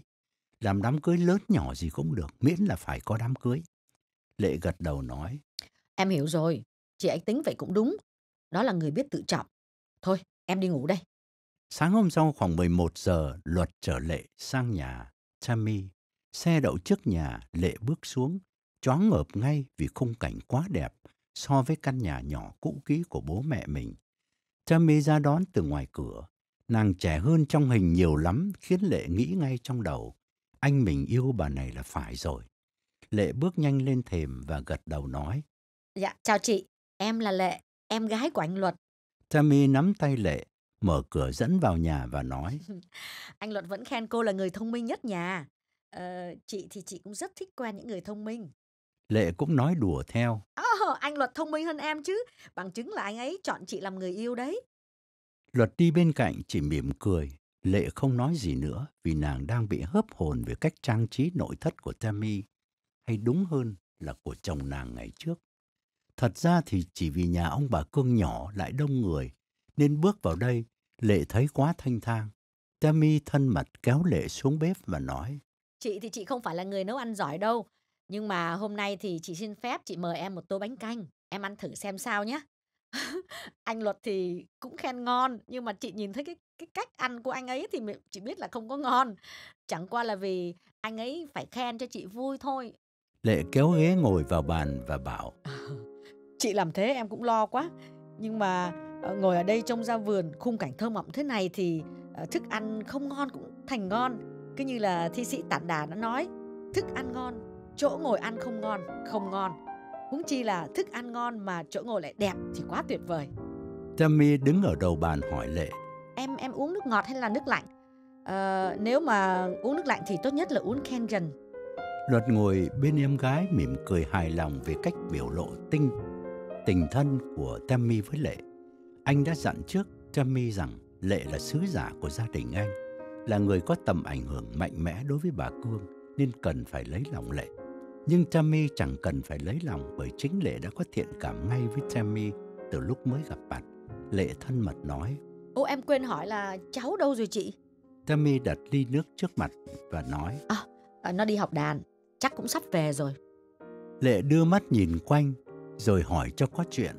Làm đám cưới lớn nhỏ gì cũng được, miễn là phải có đám cưới. Lệ gật đầu nói. Em hiểu rồi, Chị ấy tính vậy cũng đúng. Đó là người biết tự trọng. Thôi, em đi ngủ đây. Sáng hôm sau khoảng 11 giờ, Luật trở Lệ sang nhà Tammy. Xe đậu trước nhà, Lệ bước xuống, choáng ngợp ngay vì khung cảnh quá đẹp so với căn nhà nhỏ cũ kỹ của bố mẹ mình. Tammy ra đón từ ngoài cửa. Nàng trẻ hơn trong hình nhiều lắm khiến Lệ nghĩ ngay trong đầu. Anh mình yêu bà này là phải rồi. Lệ bước nhanh lên thềm và gật đầu nói. Dạ, chào chị. Em là Lệ, em gái của anh Luật. Tammy nắm tay Lệ, mở cửa dẫn vào nhà và nói. anh Luật vẫn khen cô là người thông minh nhất nhà. Ờ, chị thì chị cũng rất thích quen những người thông minh. Lệ cũng nói đùa theo. Oh, anh Luật thông minh hơn em chứ. Bằng chứng là anh ấy chọn chị làm người yêu đấy. Luật đi bên cạnh chỉ mỉm cười. Lệ không nói gì nữa vì nàng đang bị hớp hồn về cách trang trí nội thất của Tammy. Hay đúng hơn là của chồng nàng ngày trước. Thật ra thì chỉ vì nhà ông bà Cương nhỏ lại đông người, nên bước vào đây, Lệ thấy quá thanh thang. Tammy thân mật kéo Lệ xuống bếp và nói. Chị thì chị không phải là người nấu ăn giỏi đâu. Nhưng mà hôm nay thì chị xin phép chị mời em một tô bánh canh. Em ăn thử xem sao nhé. anh Luật thì cũng khen ngon. Nhưng mà chị nhìn thấy cái cái cách ăn của anh ấy thì chị biết là không có ngon. Chẳng qua là vì anh ấy phải khen cho chị vui thôi. Lệ kéo ghế ngồi vào bàn và bảo. chị làm thế em cũng lo quá. Nhưng mà ờ, ngồi ở đây trong ra vườn khung cảnh thơ mộng thế này thì ờ, thức ăn không ngon cũng thành ngon. Cứ như là thi sĩ tản đà đã nói thức ăn ngon chỗ ngồi ăn không ngon không ngon. Huống chi là thức ăn ngon mà chỗ ngồi lại đẹp thì quá tuyệt vời. Tammy đứng ở đầu bàn hỏi lệ. Em em uống nước ngọt hay là nước lạnh? À, nếu mà uống nước lạnh thì tốt nhất là uống Kengen. Luật ngồi bên em gái mỉm cười hài lòng về cách biểu lộ tinh tình thân của Tammy với Lệ. Anh đã dặn trước Tammy rằng Lệ là sứ giả của gia đình anh là người có tầm ảnh hưởng mạnh mẽ đối với bà Cương nên cần phải lấy lòng Lệ. Nhưng Tammy chẳng cần phải lấy lòng bởi chính Lệ đã có thiện cảm ngay với Tammy từ lúc mới gặp mặt. Lệ thân mật nói Ô em quên hỏi là cháu đâu rồi chị? Tammy đặt ly nước trước mặt và nói À, à nó đi học đàn, chắc cũng sắp về rồi. Lệ đưa mắt nhìn quanh rồi hỏi cho có chuyện.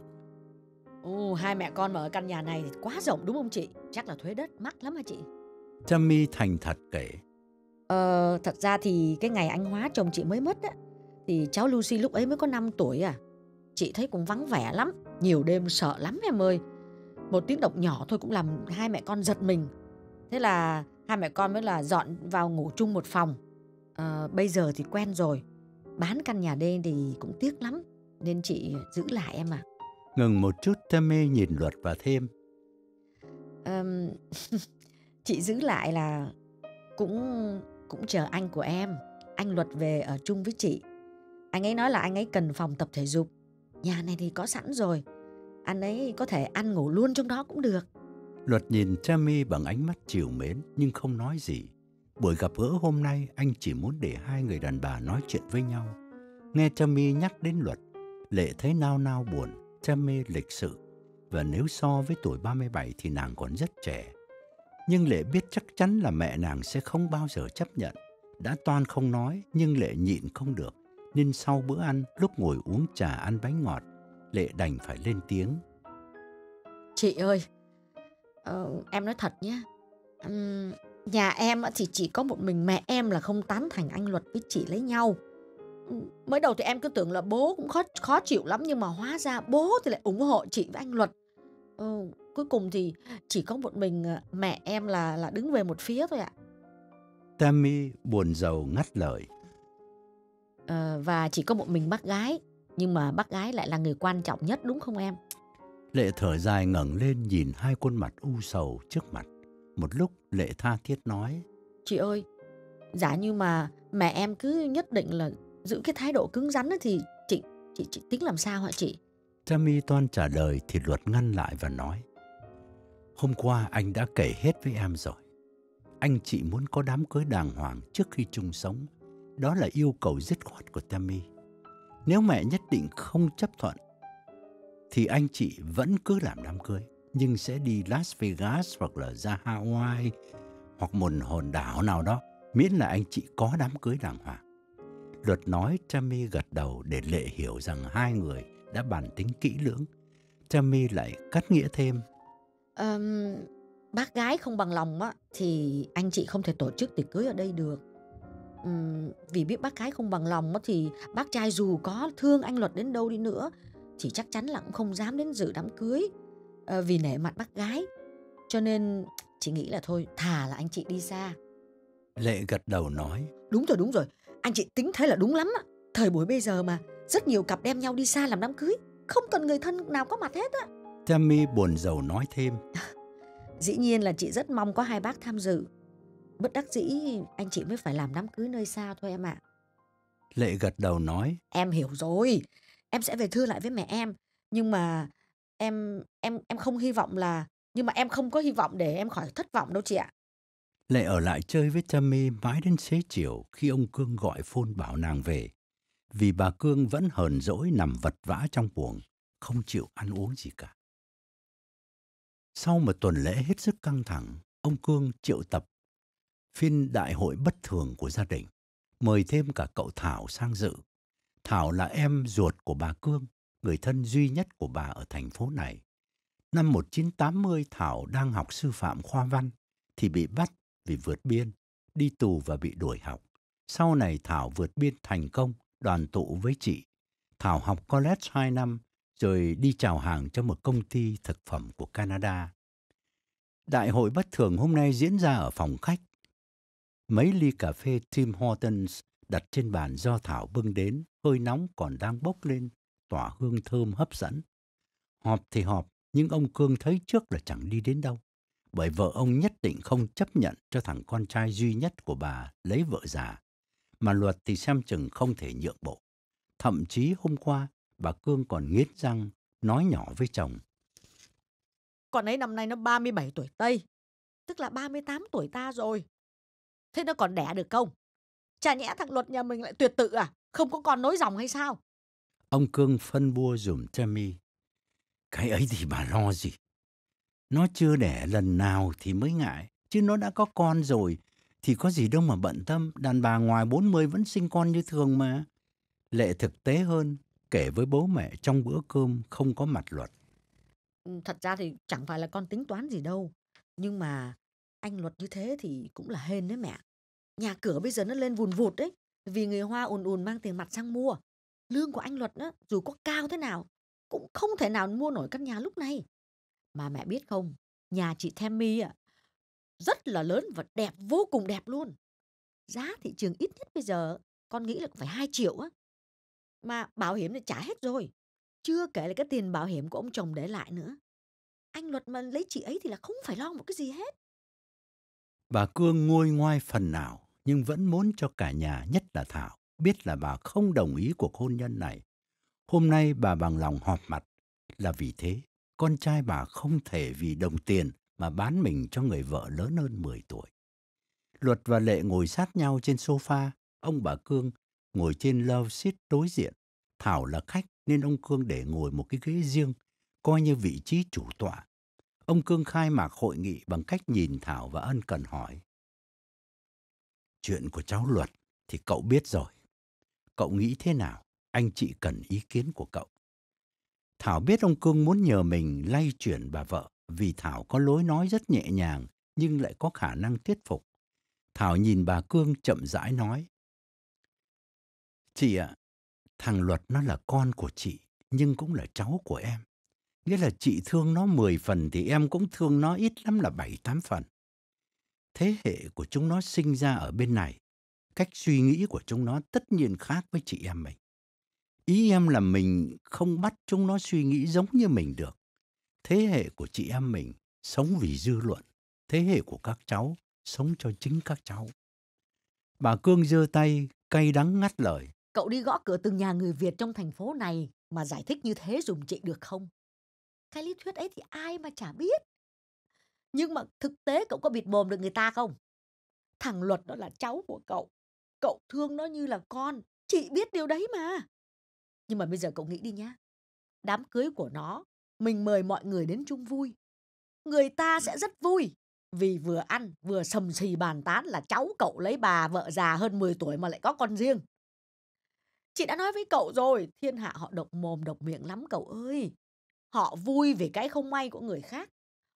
Ồ, hai mẹ con mà ở căn nhà này thì quá rộng đúng không chị? Chắc là thuế đất mắc lắm hả chị? Tammy thành thật kể. Ờ, thật ra thì cái ngày anh Hóa chồng chị mới mất á, thì cháu Lucy lúc ấy mới có 5 tuổi à. Chị thấy cũng vắng vẻ lắm, nhiều đêm sợ lắm em ơi. Một tiếng động nhỏ thôi cũng làm hai mẹ con giật mình. Thế là hai mẹ con mới là dọn vào ngủ chung một phòng. À, bây giờ thì quen rồi. Bán căn nhà đê thì cũng tiếc lắm, nên chị giữ lại em à. Ngừng một chút Tammy nhìn luật và thêm. Um, chị giữ lại là cũng cũng chờ anh của em. Anh luật về ở chung với chị. Anh ấy nói là anh ấy cần phòng tập thể dục. Nhà này thì có sẵn rồi. Anh ấy có thể ăn ngủ luôn trong đó cũng được. Luật nhìn Tammy bằng ánh mắt chiều mến nhưng không nói gì. Buổi gặp gỡ hôm nay anh chỉ muốn để hai người đàn bà nói chuyện với nhau. Nghe Tammy nhắc đến luật lệ thấy nao nao buồn chăm mê lịch sự và nếu so với tuổi 37 thì nàng còn rất trẻ nhưng Lệ biết chắc chắn là mẹ nàng sẽ không bao giờ chấp nhận. Đã toan không nói, nhưng Lệ nhịn không được. Nên sau bữa ăn, lúc ngồi uống trà ăn bánh ngọt, Lệ đành phải lên tiếng. Chị ơi, ờ, em nói thật nhé. Uhm, nhà em thì chỉ có một mình mẹ em là không tán thành anh Luật với chị lấy nhau. Mới đầu thì em cứ tưởng là bố cũng khó, khó chịu lắm nhưng mà hóa ra bố thì lại ủng hộ chị với anh Luật. Uh, cuối cùng thì chỉ có một mình ờ, mẹ em là là đứng về một phía thôi ạ. Tammy buồn rầu ngắt lời. À, và chỉ có một mình bác gái, nhưng mà bác gái lại là người quan trọng nhất đúng không em? Lệ thở dài ngẩng lên nhìn hai khuôn mặt u sầu trước mặt. Một lúc Lệ tha thiết nói. Chị ơi, giả như mà mẹ em cứ nhất định là giữ cái thái độ cứng rắn thì chị chị chị tính làm sao hả chị? Tammy toan trả lời thì luật ngăn lại và nói. Hôm qua anh đã kể hết với em rồi. Anh chị muốn có đám cưới đàng hoàng trước khi chung sống. Đó là yêu cầu dứt khoát của Tammy. Nếu mẹ nhất định không chấp thuận, thì anh chị vẫn cứ làm đám cưới. Nhưng sẽ đi Las Vegas hoặc là ra Hawaii hoặc một hòn đảo nào đó. Miễn là anh chị có đám cưới đàng hoàng. Luật nói Tammy gật đầu để Lệ hiểu rằng hai người đã bàn tính kỹ lưỡng Tammy lại cắt nghĩa thêm. Ờm, bác gái không bằng lòng á thì anh chị không thể tổ chức tiệc cưới ở đây được. Ừm, vì biết bác gái không bằng lòng á thì bác trai dù có thương anh Luật đến đâu đi nữa thì chắc chắn là cũng không dám đến dự đám cưới ờ, vì nể mặt bác gái. Cho nên chị nghĩ là thôi thà là anh chị đi xa. Lệ gật đầu nói. Đúng rồi đúng rồi, anh chị tính thế là đúng lắm á. Thời buổi bây giờ mà rất nhiều cặp đem nhau đi xa làm đám cưới, không cần người thân nào có mặt hết á. Tammy buồn rầu nói thêm. Dĩ nhiên là chị rất mong có hai bác tham dự. Bất đắc dĩ anh chị mới phải làm đám cưới nơi xa thôi em ạ. Lệ gật đầu nói. Em hiểu rồi. Em sẽ về thưa lại với mẹ em. Nhưng mà em em em không hy vọng là nhưng mà em không có hy vọng để em khỏi thất vọng đâu chị ạ. Lệ ở lại chơi với Tammy mãi đến xế chiều khi ông Cương gọi phone bảo nàng về. Vì bà Cương vẫn hờn dỗi nằm vật vã trong buồng, không chịu ăn uống gì cả. Sau một tuần lễ hết sức căng thẳng, ông Cương triệu tập phiên đại hội bất thường của gia đình, mời thêm cả cậu Thảo sang dự. Thảo là em ruột của bà Cương, người thân duy nhất của bà ở thành phố này. Năm 1980, Thảo đang học sư phạm khoa văn, thì bị bắt vì vượt biên, đi tù và bị đuổi học. Sau này Thảo vượt biên thành công, đoàn tụ với chị. Thảo học college 2 năm, rồi đi chào hàng cho một công ty thực phẩm của Canada. Đại hội bất thường hôm nay diễn ra ở phòng khách. Mấy ly cà phê Tim Hortons đặt trên bàn do Thảo bưng đến, hơi nóng còn đang bốc lên, tỏa hương thơm hấp dẫn. Họp thì họp, nhưng ông Cương thấy trước là chẳng đi đến đâu. Bởi vợ ông nhất định không chấp nhận cho thằng con trai duy nhất của bà lấy vợ già. Mà luật thì xem chừng không thể nhượng bộ. Thậm chí hôm qua, bà Cương còn nghiến răng, nói nhỏ với chồng. Con ấy năm nay nó 37 tuổi Tây, tức là 38 tuổi ta rồi. Thế nó còn đẻ được không? Chả nhẽ thằng luật nhà mình lại tuyệt tự à? Không có con nối dòng hay sao? Ông Cương phân bua dùm Tammy. Cái ấy thì bà lo gì? Nó chưa đẻ lần nào thì mới ngại, chứ nó đã có con rồi thì có gì đâu mà bận tâm, đàn bà ngoài 40 vẫn sinh con như thường mà. Lệ thực tế hơn, kể với bố mẹ trong bữa cơm không có mặt luật. Ừ, thật ra thì chẳng phải là con tính toán gì đâu. Nhưng mà anh luật như thế thì cũng là hên đấy mẹ. Nhà cửa bây giờ nó lên vùn vụt đấy. Vì người Hoa ùn ùn mang tiền mặt sang mua. Lương của anh luật á, dù có cao thế nào, cũng không thể nào mua nổi căn nhà lúc này. Mà mẹ biết không, nhà chị Tammy ạ, rất là lớn và đẹp, vô cùng đẹp luôn. Giá thị trường ít nhất bây giờ, con nghĩ là phải 2 triệu á. Mà bảo hiểm thì trả hết rồi. Chưa kể là cái tiền bảo hiểm của ông chồng để lại nữa. Anh luật mà lấy chị ấy thì là không phải lo một cái gì hết. Bà Cương nguôi ngoai phần nào, nhưng vẫn muốn cho cả nhà, nhất là Thảo, biết là bà không đồng ý cuộc hôn nhân này. Hôm nay bà bằng lòng họp mặt là vì thế, con trai bà không thể vì đồng tiền mà bán mình cho người vợ lớn hơn 10 tuổi. Luật và Lệ ngồi sát nhau trên sofa, ông bà Cương ngồi trên love seat đối diện. Thảo là khách nên ông Cương để ngồi một cái ghế riêng, coi như vị trí chủ tọa. Ông Cương khai mạc hội nghị bằng cách nhìn Thảo và ân cần hỏi. Chuyện của cháu Luật thì cậu biết rồi. Cậu nghĩ thế nào? Anh chị cần ý kiến của cậu. Thảo biết ông Cương muốn nhờ mình lay chuyển bà vợ vì Thảo có lối nói rất nhẹ nhàng nhưng lại có khả năng thuyết phục. Thảo nhìn bà Cương chậm rãi nói. Chị ạ, thằng Luật nó là con của chị nhưng cũng là cháu của em. Nghĩa là chị thương nó 10 phần thì em cũng thương nó ít lắm là 7-8 phần. Thế hệ của chúng nó sinh ra ở bên này. Cách suy nghĩ của chúng nó tất nhiên khác với chị em mình. Ý em là mình không bắt chúng nó suy nghĩ giống như mình được. Thế hệ của chị em mình sống vì dư luận. Thế hệ của các cháu sống cho chính các cháu. Bà Cương giơ tay, cay đắng ngắt lời. Cậu đi gõ cửa từng nhà người Việt trong thành phố này mà giải thích như thế dùng chị được không? Cái lý thuyết ấy thì ai mà chả biết. Nhưng mà thực tế cậu có bịt mồm được người ta không? Thằng Luật đó là cháu của cậu. Cậu thương nó như là con. Chị biết điều đấy mà. Nhưng mà bây giờ cậu nghĩ đi nhá. Đám cưới của nó, mình mời mọi người đến chung vui. Người ta sẽ rất vui. Vì vừa ăn, vừa sầm xì bàn tán là cháu cậu lấy bà vợ già hơn 10 tuổi mà lại có con riêng. Chị đã nói với cậu rồi, thiên hạ họ độc mồm độc miệng lắm cậu ơi. Họ vui vì cái không may của người khác.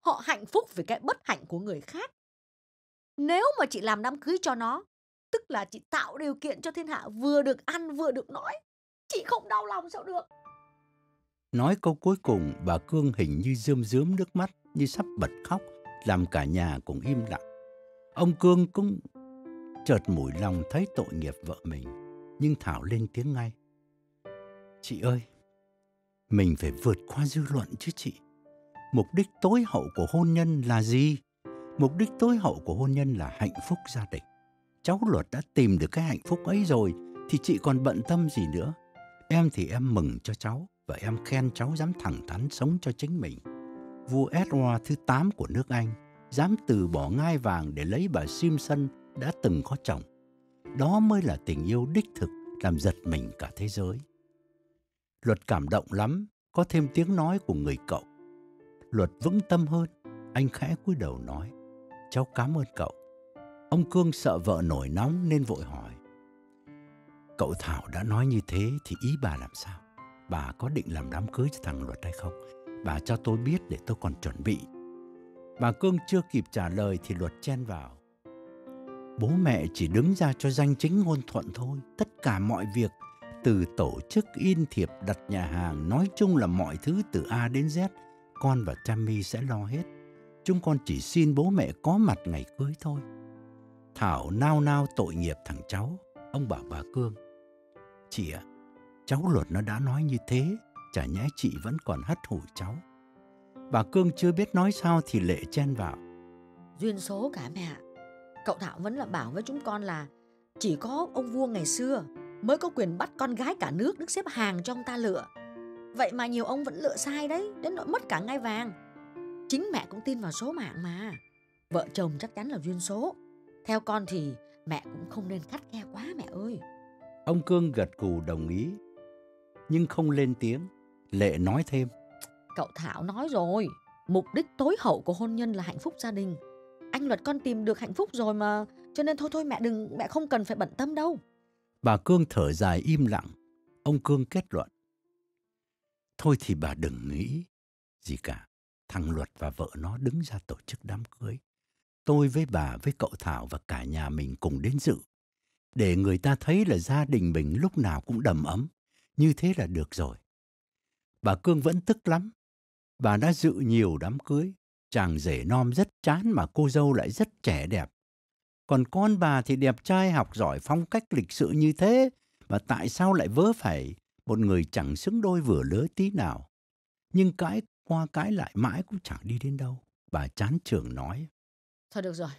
Họ hạnh phúc vì cái bất hạnh của người khác. Nếu mà chị làm đám cưới cho nó, tức là chị tạo điều kiện cho thiên hạ vừa được ăn vừa được nói. Chị không đau lòng sao được. Nói câu cuối cùng, bà Cương hình như rơm rớm nước mắt, như sắp bật khóc, làm cả nhà cũng im lặng. Ông Cương cũng chợt mũi lòng thấy tội nghiệp vợ mình, nhưng Thảo lên tiếng ngay. Chị ơi, mình phải vượt qua dư luận chứ chị. Mục đích tối hậu của hôn nhân là gì? Mục đích tối hậu của hôn nhân là hạnh phúc gia đình. Cháu luật đã tìm được cái hạnh phúc ấy rồi, thì chị còn bận tâm gì nữa. Em thì em mừng cho cháu, và em khen cháu dám thẳng thắn sống cho chính mình. Vua Edward thứ 8 của nước Anh dám từ bỏ ngai vàng để lấy bà Simpson đã từng có chồng. Đó mới là tình yêu đích thực làm giật mình cả thế giới. Luật cảm động lắm, có thêm tiếng nói của người cậu. Luật vững tâm hơn, anh khẽ cúi đầu nói, cháu cảm ơn cậu. Ông Cương sợ vợ nổi nóng nên vội hỏi. Cậu Thảo đã nói như thế thì ý bà làm sao? Bà có định làm đám cưới cho thằng Luật hay không? Bà cho tôi biết để tôi còn chuẩn bị. Bà Cương chưa kịp trả lời thì Luật chen vào. Bố mẹ chỉ đứng ra cho danh chính ngôn thuận thôi. Tất cả mọi việc, từ tổ chức in thiệp đặt nhà hàng, nói chung là mọi thứ từ A đến Z, con và Tammy sẽ lo hết. Chúng con chỉ xin bố mẹ có mặt ngày cưới thôi. Thảo nao nao tội nghiệp thằng cháu. Ông bảo bà Cương. Chị ạ, cháu luật nó đã nói như thế, chả nhẽ chị vẫn còn hất hủi cháu. Bà Cương chưa biết nói sao thì lệ chen vào. Duyên số cả mẹ. Cậu Thảo vẫn là bảo với chúng con là chỉ có ông vua ngày xưa mới có quyền bắt con gái cả nước đứng xếp hàng cho ông ta lựa. Vậy mà nhiều ông vẫn lựa sai đấy, đến nỗi mất cả ngai vàng. Chính mẹ cũng tin vào số mạng mà. Vợ chồng chắc chắn là duyên số. Theo con thì mẹ cũng không nên khắt khe quá mẹ ơi. Ông Cương gật cù đồng ý, nhưng không lên tiếng. Lệ nói thêm. Cậu Thảo nói rồi, mục đích tối hậu của hôn nhân là hạnh phúc gia đình. Anh Luật con tìm được hạnh phúc rồi mà, cho nên thôi thôi mẹ đừng, mẹ không cần phải bận tâm đâu. Bà Cương thở dài im lặng. Ông Cương kết luận. Thôi thì bà đừng nghĩ gì cả. Thằng Luật và vợ nó đứng ra tổ chức đám cưới. Tôi với bà, với cậu Thảo và cả nhà mình cùng đến dự. Để người ta thấy là gia đình mình lúc nào cũng đầm ấm. Như thế là được rồi. Bà Cương vẫn tức lắm. Bà đã dự nhiều đám cưới. Chàng rể non rất chán mà cô dâu lại rất trẻ đẹp. Còn con bà thì đẹp trai học giỏi phong cách lịch sự như thế. Mà tại sao lại vớ phải một người chẳng xứng đôi vừa lứa tí nào. Nhưng cãi qua cãi lại mãi cũng chẳng đi đến đâu. Bà chán trường nói. Thôi được rồi.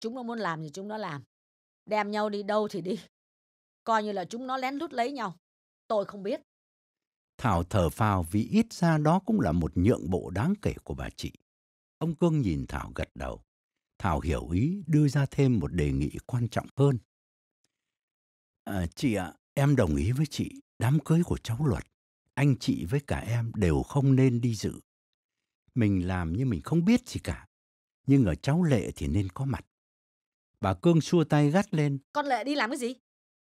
Chúng nó muốn làm thì chúng nó làm. Đem nhau đi đâu thì đi. Coi như là chúng nó lén lút lấy nhau. Tôi không biết. Thảo thở phào vì ít ra đó cũng là một nhượng bộ đáng kể của bà chị. Ông Cương nhìn Thảo gật đầu. Thảo hiểu ý đưa ra thêm một đề nghị quan trọng hơn. À, chị ạ, à, em đồng ý với chị. Đám cưới của cháu Luật, anh chị với cả em đều không nên đi dự. Mình làm như mình không biết gì cả. Nhưng ở cháu Lệ thì nên có mặt. Bà Cương xua tay gắt lên. Con Lệ đi làm cái gì?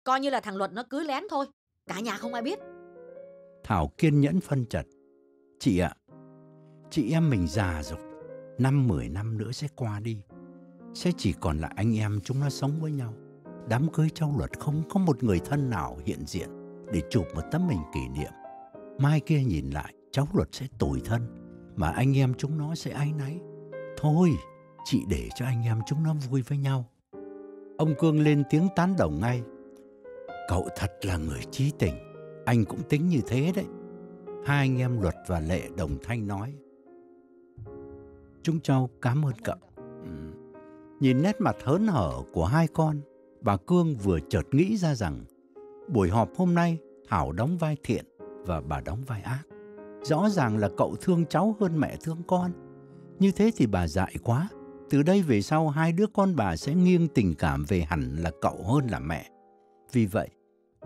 Coi như là thằng Luật nó cứ lén thôi. Cả nhà không ai biết. Thảo kiên nhẫn phân trật. Chị ạ, chị em mình già rồi. Năm mười năm nữa sẽ qua đi. Sẽ chỉ còn là anh em chúng nó sống với nhau. Đám cưới cháu Luật không có một người thân nào hiện diện để chụp một tấm hình kỷ niệm. Mai kia nhìn lại, cháu Luật sẽ tủi thân, mà anh em chúng nó sẽ áy náy. Thôi, chị để cho anh em chúng nó vui với nhau. Ông Cương lên tiếng tán đồng ngay. Cậu thật là người trí tình, anh cũng tính như thế đấy. Hai anh em Luật và Lệ đồng thanh nói. Chúng cháu cảm ơn cậu. Ừ. Nhìn nét mặt hớn hở của hai con, bà Cương vừa chợt nghĩ ra rằng buổi họp hôm nay Thảo đóng vai thiện và bà đóng vai ác. Rõ ràng là cậu thương cháu hơn mẹ thương con. Như thế thì bà dại quá. Từ đây về sau hai đứa con bà sẽ nghiêng tình cảm về hẳn là cậu hơn là mẹ. Vì vậy,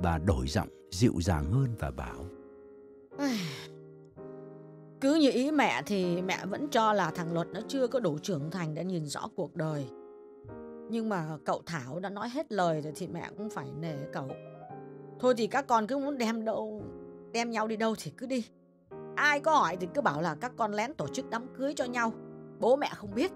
bà đổi giọng dịu dàng hơn và bảo. Cứ như ý mẹ thì mẹ vẫn cho là thằng Luật nó chưa có đủ trưởng thành để nhìn rõ cuộc đời. Nhưng mà cậu Thảo đã nói hết lời rồi thì mẹ cũng phải nể cậu. Thôi thì các con cứ muốn đem đâu đem nhau đi đâu thì cứ đi. Ai có hỏi thì cứ bảo là các con lén tổ chức đám cưới cho nhau. Bố mẹ không biết.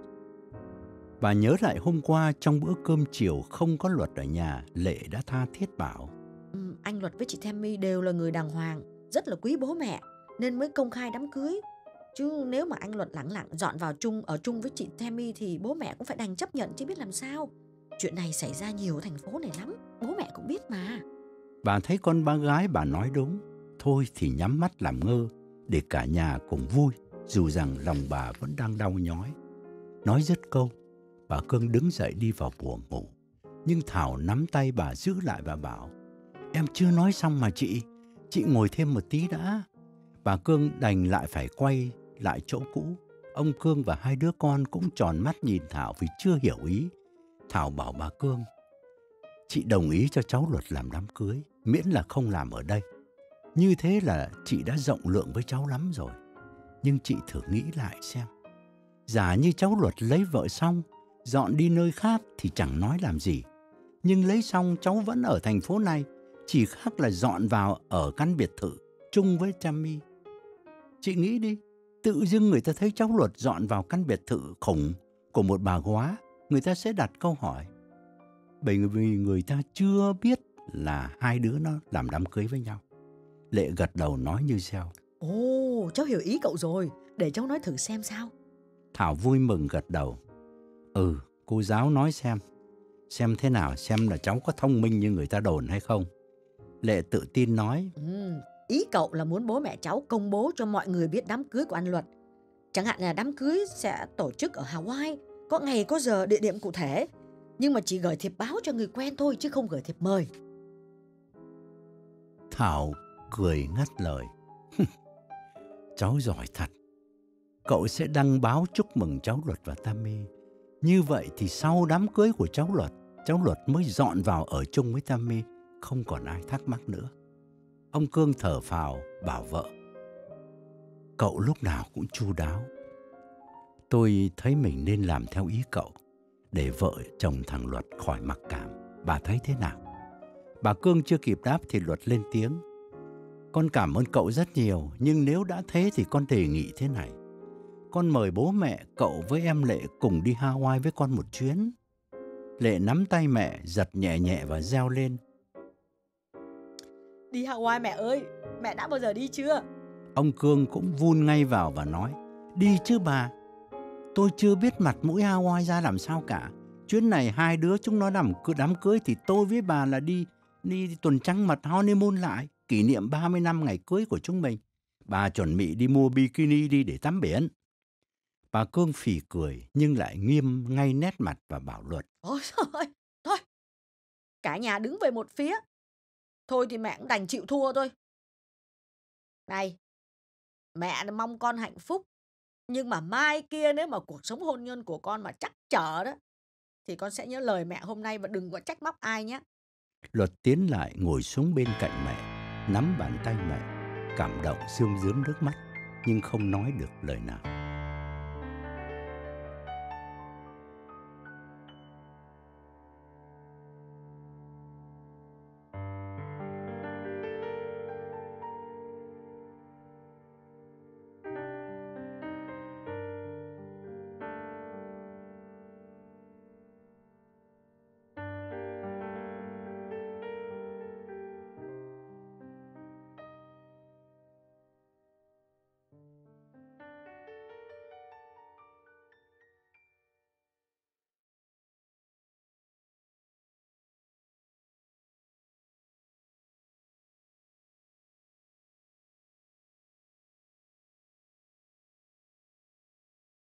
Bà nhớ lại hôm qua trong bữa cơm chiều không có luật ở nhà, Lệ đã tha thiết bảo. Ừ, anh Luật với chị Themmy đều là người đàng hoàng, rất là quý bố mẹ, nên mới công khai đám cưới. Chứ nếu mà anh Luật lẳng lặng dọn vào chung ở chung với chị Themmy thì bố mẹ cũng phải đành chấp nhận chứ biết làm sao. Chuyện này xảy ra nhiều thành phố này lắm, bố mẹ cũng biết mà. Bà thấy con ba gái bà nói đúng, thôi thì nhắm mắt làm ngơ để cả nhà cùng vui, dù rằng lòng bà vẫn đang đau nhói. Nói dứt câu, bà Cương đứng dậy đi vào buồng ngủ. Nhưng Thảo nắm tay bà giữ lại và bảo, em chưa nói xong mà chị, chị ngồi thêm một tí đã. Bà Cương đành lại phải quay lại chỗ cũ. Ông Cương và hai đứa con cũng tròn mắt nhìn Thảo vì chưa hiểu ý. Thảo bảo bà Cương, chị đồng ý cho cháu luật làm đám cưới, miễn là không làm ở đây. Như thế là chị đã rộng lượng với cháu lắm rồi. Nhưng chị thử nghĩ lại xem. Giả như cháu luật lấy vợ xong, dọn đi nơi khác thì chẳng nói làm gì. Nhưng lấy xong cháu vẫn ở thành phố này, chỉ khác là dọn vào ở căn biệt thự chung với Tammy. Chị nghĩ đi, tự dưng người ta thấy cháu luật dọn vào căn biệt thự khủng của một bà góa, người ta sẽ đặt câu hỏi. Bởi vì người ta chưa biết là hai đứa nó làm đám cưới với nhau. Lệ gật đầu nói như sao. Ồ, cháu hiểu ý cậu rồi, để cháu nói thử xem sao. Thảo vui mừng gật đầu. Ừ, cô giáo nói xem. Xem thế nào, xem là cháu có thông minh như người ta đồn hay không. Lệ tự tin nói. Ừ, ý cậu là muốn bố mẹ cháu công bố cho mọi người biết đám cưới của anh Luật. Chẳng hạn là đám cưới sẽ tổ chức ở Hawaii, có ngày có giờ địa điểm cụ thể. Nhưng mà chỉ gửi thiệp báo cho người quen thôi chứ không gửi thiệp mời. Thảo cười ngắt lời. cháu giỏi thật. Cậu sẽ đăng báo chúc mừng cháu Luật và Tammy. Như vậy thì sau đám cưới của cháu Luật, cháu Luật mới dọn vào ở chung với Tammy, không còn ai thắc mắc nữa. Ông Cương thở phào bảo vợ. Cậu lúc nào cũng chu đáo. Tôi thấy mình nên làm theo ý cậu, để vợ chồng thằng Luật khỏi mặc cảm. Bà thấy thế nào? Bà Cương chưa kịp đáp thì Luật lên tiếng. Con cảm ơn cậu rất nhiều, nhưng nếu đã thế thì con đề nghị thế này. Con mời bố mẹ, cậu với em Lệ cùng đi Hawaii với con một chuyến. Lệ nắm tay mẹ, giật nhẹ nhẹ và reo lên. Đi Hawaii mẹ ơi, mẹ đã bao giờ đi chưa? Ông Cương cũng vun ngay vào và nói, đi chứ bà. Tôi chưa biết mặt mũi Hawaii ra làm sao cả. Chuyến này hai đứa chúng nó làm đám cưới thì tôi với bà là đi đi tuần trăng mật honeymoon lại, kỷ niệm 30 năm ngày cưới của chúng mình. Bà chuẩn bị đi mua bikini đi để tắm biển. Bà Cương phì cười nhưng lại nghiêm ngay nét mặt và bảo luật. Ôi thôi, thôi. Cả nhà đứng về một phía. Thôi thì mẹ cũng đành chịu thua thôi. Này, mẹ mong con hạnh phúc. Nhưng mà mai kia nếu mà cuộc sống hôn nhân của con mà chắc trở đó, thì con sẽ nhớ lời mẹ hôm nay và đừng có trách móc ai nhé. Luật tiến lại ngồi xuống bên cạnh mẹ, nắm bàn tay mẹ, cảm động sương dướn nước mắt, nhưng không nói được lời nào.